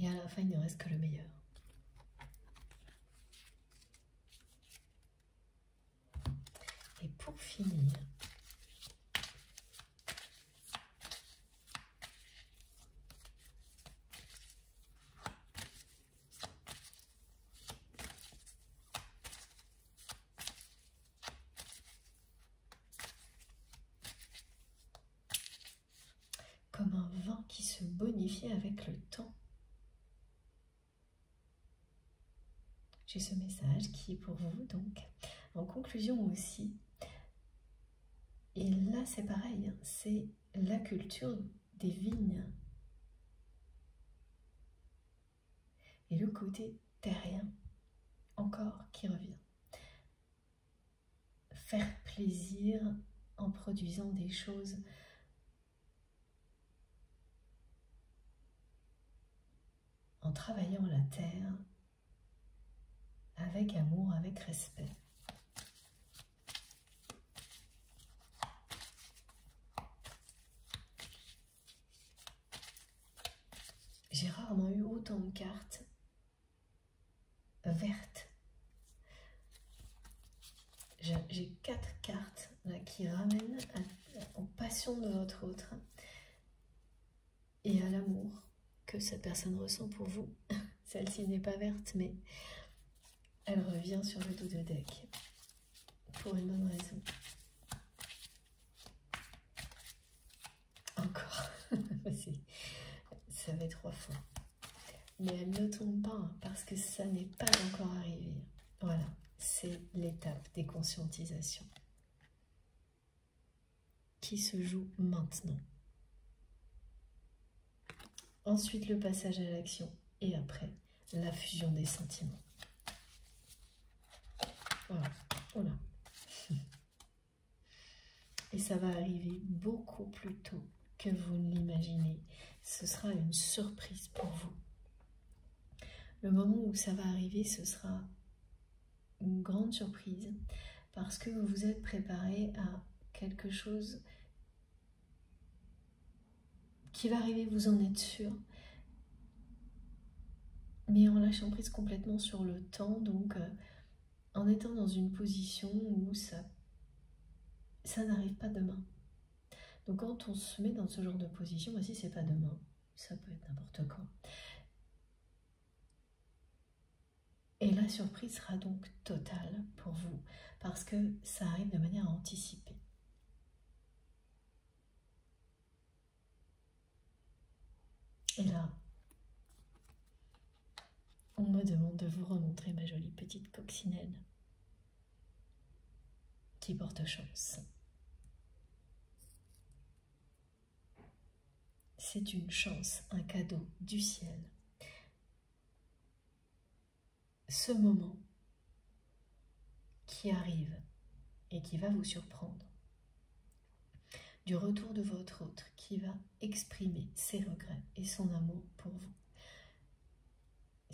Et à la fin, il ne reste que le meilleur. Et pour finir, se bonifier avec le temps. J'ai ce message qui est pour vous, donc en conclusion aussi. Et là, c'est pareil, hein, c'est la culture des vignes. Et le côté terrien, encore, qui revient. Faire plaisir en produisant des choses en travaillant la terre avec amour, avec respect. J'ai rarement eu autant de cartes vertes. J'ai quatre cartes qui ramènent aux passions de votre autre et à l'amour que cette personne ressent pour vous. Celle-ci n'est pas verte, mais elle revient sur le dos de deck pour une bonne raison. Encore, ça va trois fois. Mais elle ne tombe pas parce que ça n'est pas encore arrivé. Voilà, c'est l'étape des conscientisations qui se joue maintenant. Ensuite, le passage à l'action et après, la fusion des sentiments. Voilà, voilà. Et ça va arriver beaucoup plus tôt que vous ne l'imaginez. Ce sera une surprise pour vous. Le moment où ça va arriver, ce sera une grande surprise parce que vous vous êtes préparé à quelque chose qui va arriver, vous en êtes sûr, mais en lâchant prise complètement sur le temps, donc euh, en étant dans une position où ça, ça n'arrive pas demain. Donc quand on se met dans ce genre de position, bah, c'est pas demain, ça peut être n'importe quand. Et la surprise sera donc totale pour vous, parce que ça arrive de manière anticipée. Et là, on me demande de vous remontrer ma jolie petite coccinelle qui porte chance. C'est une chance, un cadeau du ciel. Ce moment qui arrive et qui va vous surprendre du retour de votre autre qui va exprimer ses regrets et son amour pour vous.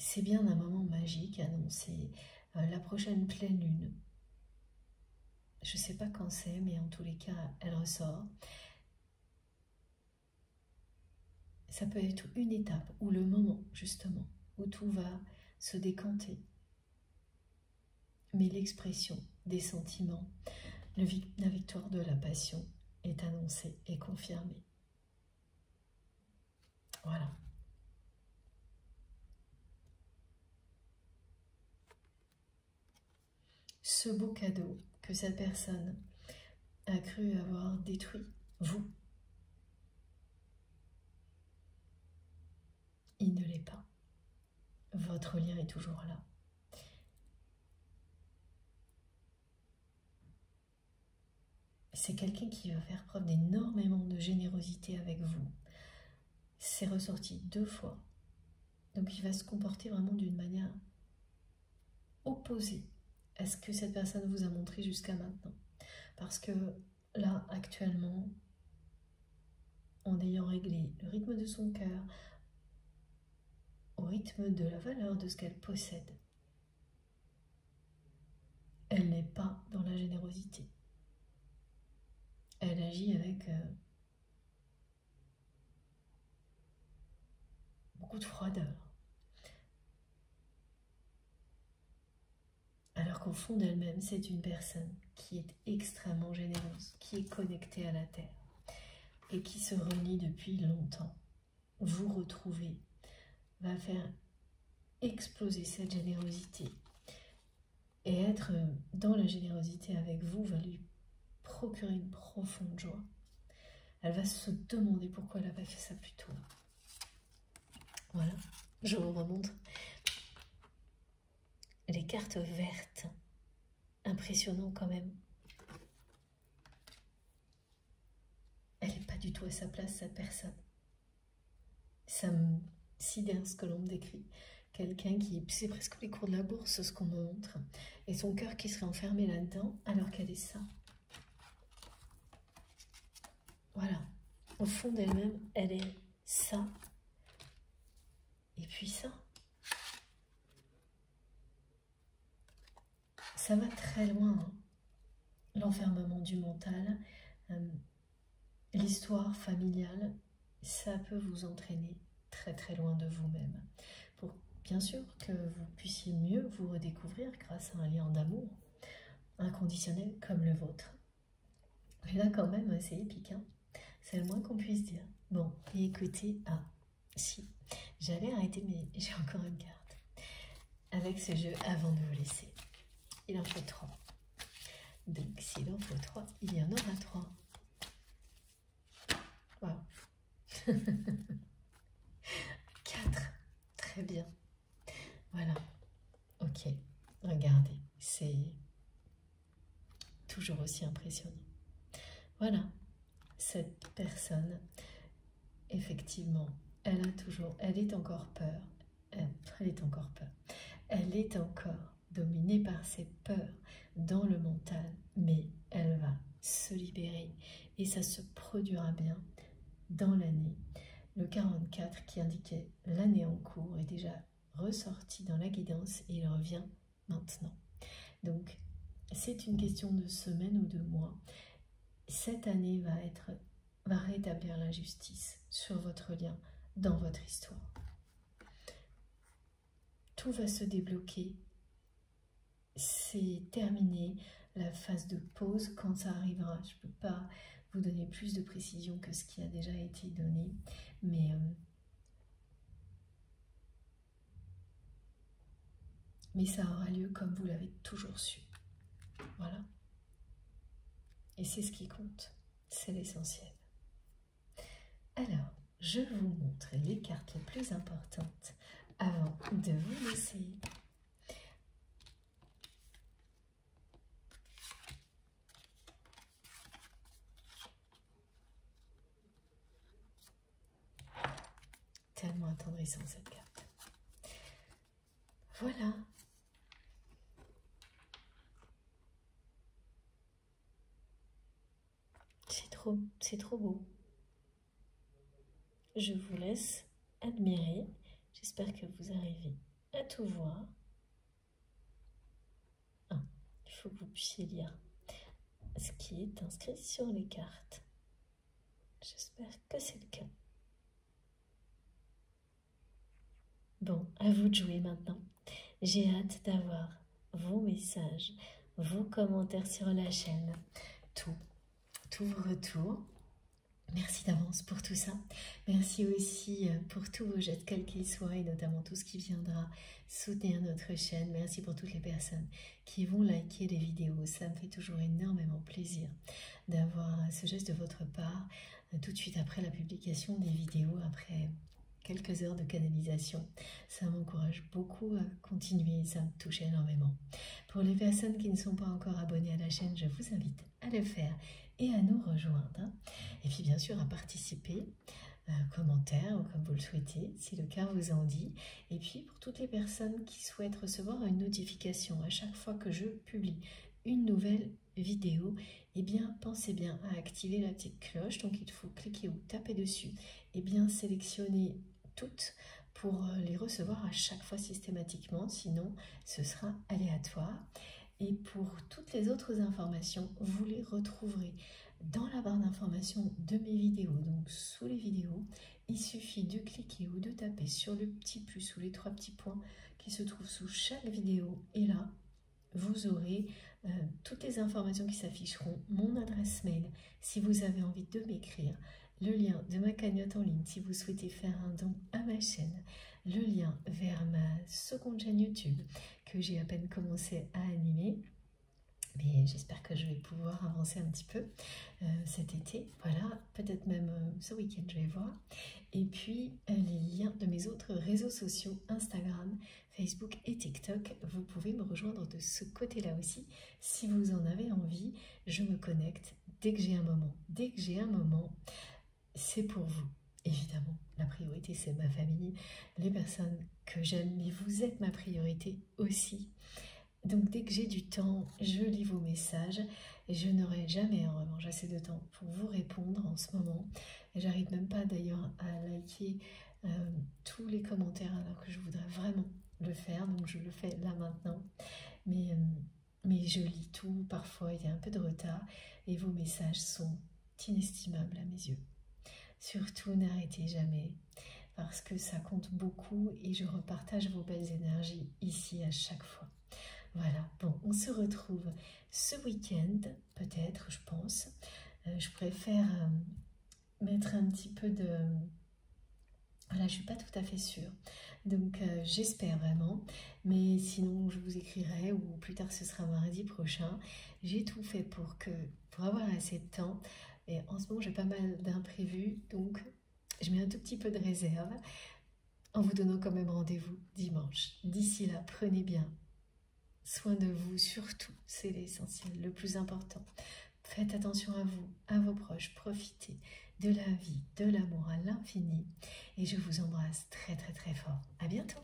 C'est bien un moment magique annoncé euh, la prochaine pleine lune. Je ne sais pas quand c'est, mais en tous les cas, elle ressort. Ça peut être une étape ou le moment, justement, où tout va se décanter. Mais l'expression des sentiments, la victoire de la passion, est annoncé et confirmé. Voilà. Ce beau cadeau que cette personne a cru avoir détruit, vous, il ne l'est pas. Votre lien est toujours là. c'est quelqu'un qui va faire preuve d'énormément de générosité avec vous. C'est ressorti deux fois. Donc il va se comporter vraiment d'une manière opposée à ce que cette personne vous a montré jusqu'à maintenant? Parce que là, actuellement, en ayant réglé le rythme de son cœur, au rythme de la valeur de ce qu'elle possède, elle n'est pas dans la générosité elle agit avec euh, beaucoup de froideur. Alors qu'au fond d'elle-même, c'est une personne qui est extrêmement généreuse, qui est connectée à la terre et qui se renie depuis longtemps. Vous retrouver va faire exploser cette générosité. Et être dans la générosité avec vous va lui procurer une profonde joie. Elle va se demander pourquoi elle n'a pas fait ça plus tôt. Voilà, je vous remontre les cartes vertes. Impressionnant quand même. Elle n'est pas du tout à sa place, cette personne. Ça me sidère ce que l'on me décrit. Quelqu'un qui, c'est presque les cours de la bourse ce qu'on me montre, et son cœur qui serait enfermé là-dedans alors qu'elle est ça. Voilà, au fond d'elle-même, elle est ça, et puis ça. Ça va très loin, hein. l'enfermement du mental, euh, l'histoire familiale, ça peut vous entraîner très très loin de vous-même. Pour bien sûr que vous puissiez mieux vous redécouvrir grâce à un lien d'amour inconditionnel comme le vôtre. Et là quand même c'est épique, hein. c'est le moins qu'on puisse dire. Bon, et écoutez, ah, si, j'allais arrêter mais j'ai encore une carte. Avec ce jeu avant de vous laisser. Il en faut trois. Donc s'il en faut trois, il y en aura trois. Wow. Quatre. Très bien. Voilà. Ok. Regardez. C'est toujours aussi impressionnant. Voilà. Cette personne, effectivement, elle a toujours, elle est encore peur. Elle, est encore peur. Elle est encore dominée par ses peurs dans le mental, mais elle va se libérer et ça se produira bien dans l'année. Le 44 qui indiquait l'année en cours est déjà ressorti dans la guidance et il revient maintenant. Donc, c'est une question de semaine ou de mois. Cette année va être va rétablir la justice sur votre lien dans votre histoire. Tout va se débloquer. C'est terminé la phase de pause quand ça arrivera. Je ne peux pas vous donner plus de précision que ce qui a déjà été donné, mais euh, mais ça aura lieu comme vous l'avez toujours su. Voilà. Et c'est ce qui compte, c'est l'essentiel. Alors, je vous montre les cartes les plus importantes avant de vous laisser. Tellement attendrissant cette carte. Voilà. C'est trop, c'est trop beau. Je vous laisse admirer. J'espère que vous arrivez à tout voir. Ah, il faut que vous puissiez lire ce qui est inscrit sur les cartes. J'espère que c'est le cas. Bon, à vous de jouer maintenant. J'ai hâte d'avoir vos messages, vos commentaires sur la chaîne, tout, tous vos retours. Merci d'avance pour tout ça. Merci aussi euh, pour tous vos gestes, quels qu'ils soient, et notamment tout ce qui viendra soutenir notre chaîne. Merci pour toutes les personnes qui vont liker les vidéos. Ça me fait toujours énormément plaisir d'avoir ce geste de votre part euh, tout de suite après la publication des vidéos, après quelques heures de canalisation. Ça m'encourage beaucoup à continuer, ça me touche énormément. Pour les personnes qui ne sont pas encore abonnées à la chaîne, je vous invite à le faire et à nous rejoindre. Et puis bien sûr à participer, euh, commentaire ou comme vous le souhaitez, si le cœur vous en dit. Et puis pour toutes les personnes qui souhaitent recevoir une notification à chaque fois que je publie une nouvelle vidéo, eh bien pensez bien à activer la petite cloche. Donc il faut cliquer ou taper dessus et bien sélectionner toutes pour euh, les recevoir à chaque fois systématiquement, sinon ce sera aléatoire. Et pour toutes les autres informations, vous les retrouverez dans la barre d'informations de mes vidéos, donc sous les vidéos. Il suffit de cliquer ou de taper sur le petit plus ou les trois petits points qui se trouvent sous chaque vidéo. Et là, vous aurez euh, toutes les informations qui s'afficheront, mon adresse mail si vous avez envie de m'écrire, le lien de ma cagnotte en ligne si vous souhaitez faire un don à ma chaîne, le lien vers ma seconde chaîne YouTube que j'ai à peine commencé à animer. Mais j'espère que je vais pouvoir avancer un petit peu euh, cet été. Voilà, peut-être même euh, ce week-end, je vais voir. Et puis, euh, les liens de mes autres réseaux sociaux, Instagram, Facebook et TikTok, vous pouvez me rejoindre de ce côté-là aussi. Si vous en avez envie, je me connecte dès que j'ai un moment. Dès que j'ai un moment, c'est pour vous. Évidemment, la priorité, c'est ma famille, les personnes que j'aime, mais vous êtes ma priorité aussi. Donc dès que j'ai du temps, je lis vos messages. Je n'aurai jamais en revanche assez de temps pour vous répondre en ce moment. J'arrive même pas d'ailleurs à liker euh, tous les commentaires alors que je voudrais vraiment le faire. Donc je le fais là maintenant. Euh, mais je lis tout. Parfois il y a un peu de retard. Et vos messages sont inestimables à mes yeux. Surtout n'arrêtez jamais parce que ça compte beaucoup et je repartage vos belles énergies ici à chaque fois. Voilà, bon, on se retrouve ce week-end, peut-être, je pense. Euh, je préfère euh, mettre un petit peu de... Voilà, je suis pas tout à fait sûre. Donc, euh, j'espère vraiment. Mais sinon, je vous écrirai ou plus tard, ce sera mardi prochain. J'ai tout fait pour, que, pour avoir assez de temps. En ce moment, j'ai pas mal d'imprévus. Donc, je mets un tout petit peu de réserve en vous donnant quand même rendez-vous dimanche. D'ici là, prenez bien soin de vous, surtout, c'est l'essentiel, le plus important. Faites attention à vous, à vos proches, profitez de la vie, de l'amour à l'infini. Et je vous embrasse très très très fort. À bientôt